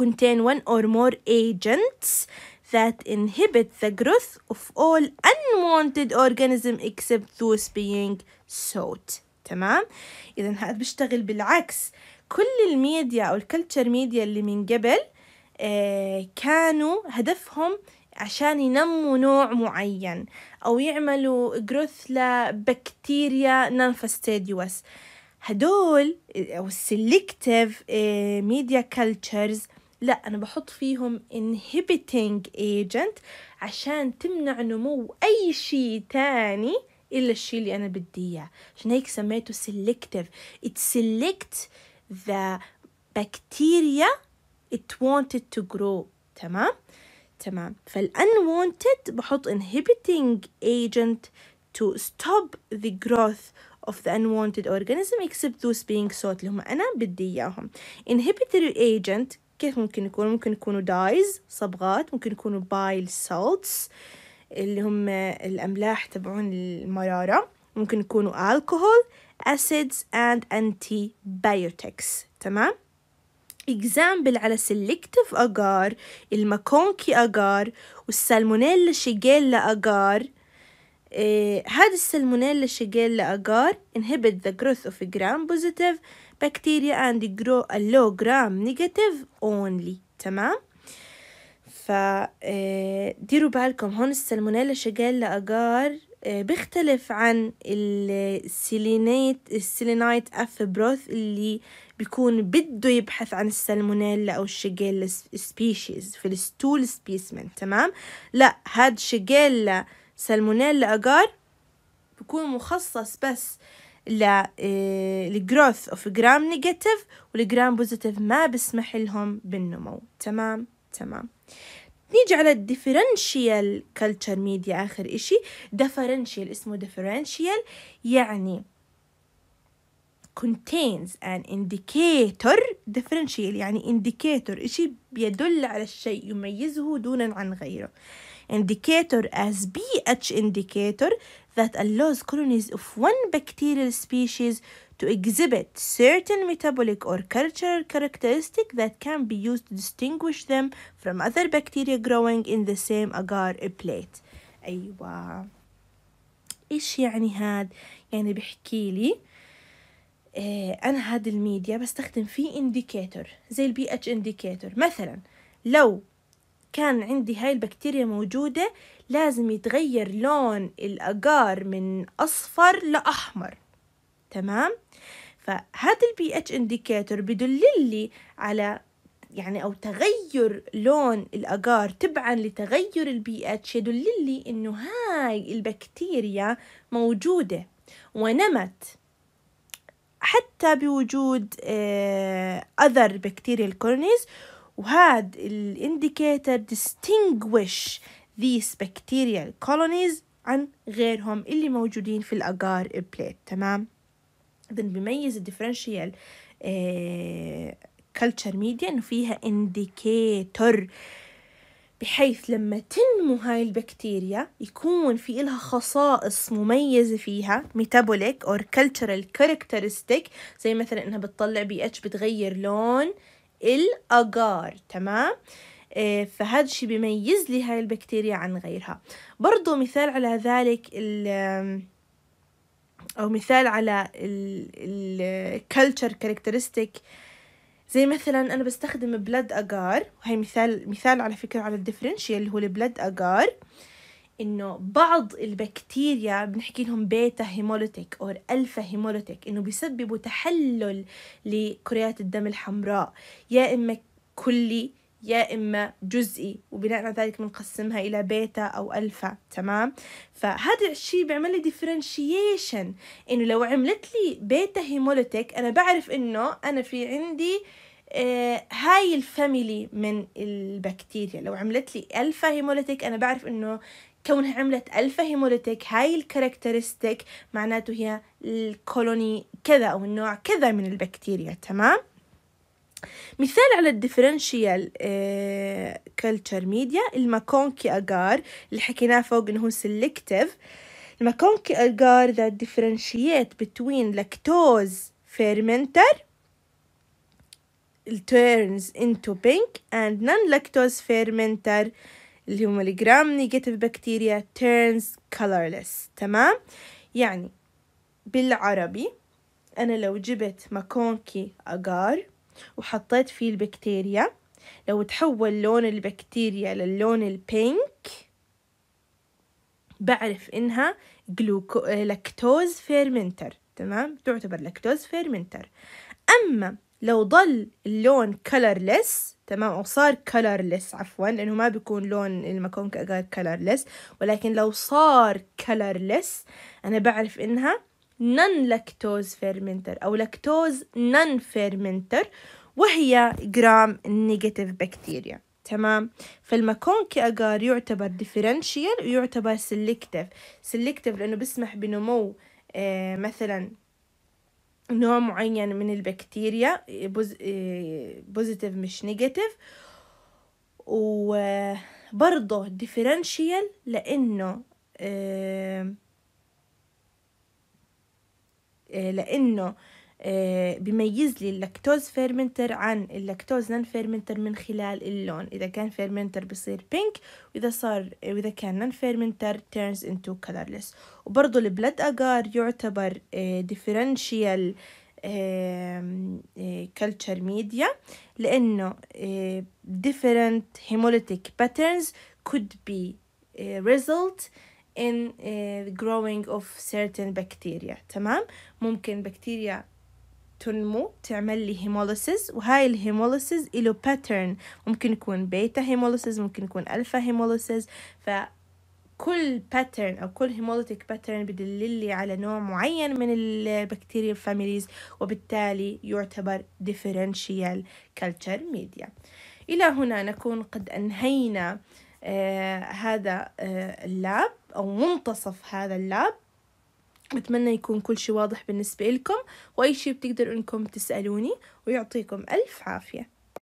contain one or more agents that inhibit the growth of all unwanted organism except those being sought تمام؟ إذا هذا بيشتغل بالعكس. كل الميديا أو ال culture media اللي من قبل آه كانوا هدفهم عشان ينموا نوع معين أو يعملوا growth لبكتيريا non-fastidious هدول أو ال selective media cultures لا أنا بحط فيهم inhibiting agent عشان تمنع نمو أي شيء تاني إلا الشيء اللي أنا بدي إياه. عشان هيك سميته selective. It selects the bacteria it wanted to grow تمام تمام فال unwanted بحط inhibiting agent to stop the growth of the unwanted organism except those being sought اللي هم أنا بدي إياهم inhibitory agent كيف ممكن يكون ممكن يكونوا dyes صبغات ممكن يكونوا bile salts اللي هم الأملاح تبعون المرارة ممكن يكونوا alcohol acids and antibiotics تمام example على selective agar ال MacConkey agar وال Salmonella Shigella agar إيه هذا ال Salmonella Shigella agar inhibit the growth of gram positive bacteria and grow allow gram negative only تمام ف ديروا بالكم هون ال Salmonella Shigella agar بيختلف عن ال selenite ال selenite F broth اللي بيكون بده يبحث عن السالمونيلا أو الشيجيلا species في ال stool specimen تمام؟ لا هاد Shigella Salmonella agar بيكون مخصص بس لل growth of gram negative وال gram positive ما بسمح لهم بالنمو تمام؟ تمام. نيجي على ال differential culture media آخر إشي differential اسمه differential يعني contains an indicator differential يعني indicator إشي بيدل على الشيء يميزه دونا عن غيره indicator as pH indicator that allows colonies of one bacterial species to exhibit certain metabolic or cultural characteristic that can be used to distinguish them from other bacteria growing in the same agar plate أيوة إيش يعني هاد يعني بحكي لي إيه أنا هاد الميديا بستخدم فيه indicator زي البي اتش indicator مثلا لو كان عندي هاي البكتيريا موجودة لازم يتغير لون الأجار من أصفر لأحمر تمام فهذا ال pH indicator بدل لي على يعني أو تغير لون الأجار تبعا لتغير البي اتش يدل لي إنه هاي البكتيريا موجودة ونمت. حتى بوجود other bacteria colonies وهاد ال indicator distinguish these bacterial colonies عن غيرهم اللي موجودين في ال agar plate تمام؟ إذا بيميز ال differential culture media إنه فيها indicator بحيث لما تنمو هاي البكتيريا يكون في إلها خصائص مميزة فيها metabolic أو cultural characteristic زي مثلا إنها بتطلع بي اتش بتغير لون الأجار تمام؟ آه فهذا الشي بيميز لي هاي البكتيريا عن غيرها. برضو مثال على ذلك ال أو مثال على ال culture characteristic زي مثلا أنا بستخدم blood agar وهي مثال مثال على فكرة على ال differential اللي هو ال blood agar إنه بعض البكتيريا بنحكي لهم beta hemolytic أو alpha hemolytic إنه بيسببوا تحلل لكريات الدم الحمراء. يا إما كلي يا إما جزئي وبناء على ذلك بنقسمها إلى بيتا أو ألفا تمام؟ فهذا الشيء بيعمل لي differentiation إنه لو عملت لي beta hemolytic أنا بعرف إنه أنا في عندي آه هاي ال family من البكتيريا. لو عملت لي alpha hemolytic أنا بعرف إنه كونها عملت alpha hemolytic هاي ال characteristic معناته هي ال colony كذا أو النوع كذا من البكتيريا تمام؟ مثال على ال differential culture media ال MacConkey agar اللي حكيناه فوق إنه هو selective ال MacConkey agar that differentiate between lactose fermenter turns into pink and non-lactose fermenter اللي هم ال gram negative bacteria turns colorless. تمام؟ يعني بالعربي أنا لو جبت MacConkey agar وحطيت فيه البكتيريا. لو تحول لون البكتيريا لل لون ال pink بعرف إنها gluco lactose fermenter تمام؟ تعتبر lactose fermenter أما لو ضل اللون colorless تمام؟ أو صار عفوا لأنه ما بيكون لون المكون colorless ولكن لو صار colorless أنا بعرف إنها non lactose fermenter أو lactose non fermenter وهي gram negative بكتيريا تمام؟ فال MacConkey agar يعتبر differential ويعتبر selective selective لأنه بيسمح بنمو آه مثلا نوع معين من البكتيريا positive مش negative وبرضه differential لأنه آه لأنه بيميز لي ال lactose fermenter عن ال lactose non fermenter من خلال اللون. إذا كان fermenter بصير pink وإذا صار وإذا كان non fermenter turns into colorless. وبرضه ال blood agar يعتبر differential culture media لأنه different hemolytic patterns could be result in uh, growing of certain bacteria. تمام؟ ممكن بكتيريا تنمو تعمل لي hemolysis وهاي ال hemolysis له pattern ممكن يكون beta hemolysis ممكن يكون alpha hemolysis فكل pattern أو كل hemolytic pattern بدلل لي على نوع معين من البكتيريا families وبالتالي يعتبر differential culture media. إلى هنا نكون قد أنهينا آه هذا آه اللاب أو منتصف هذا اللاب. أتمنى يكون كل شي واضح بالنسبة لكم. وأي شي بتقدروا إنكم تسألوني ويعطيكم ألف عافية.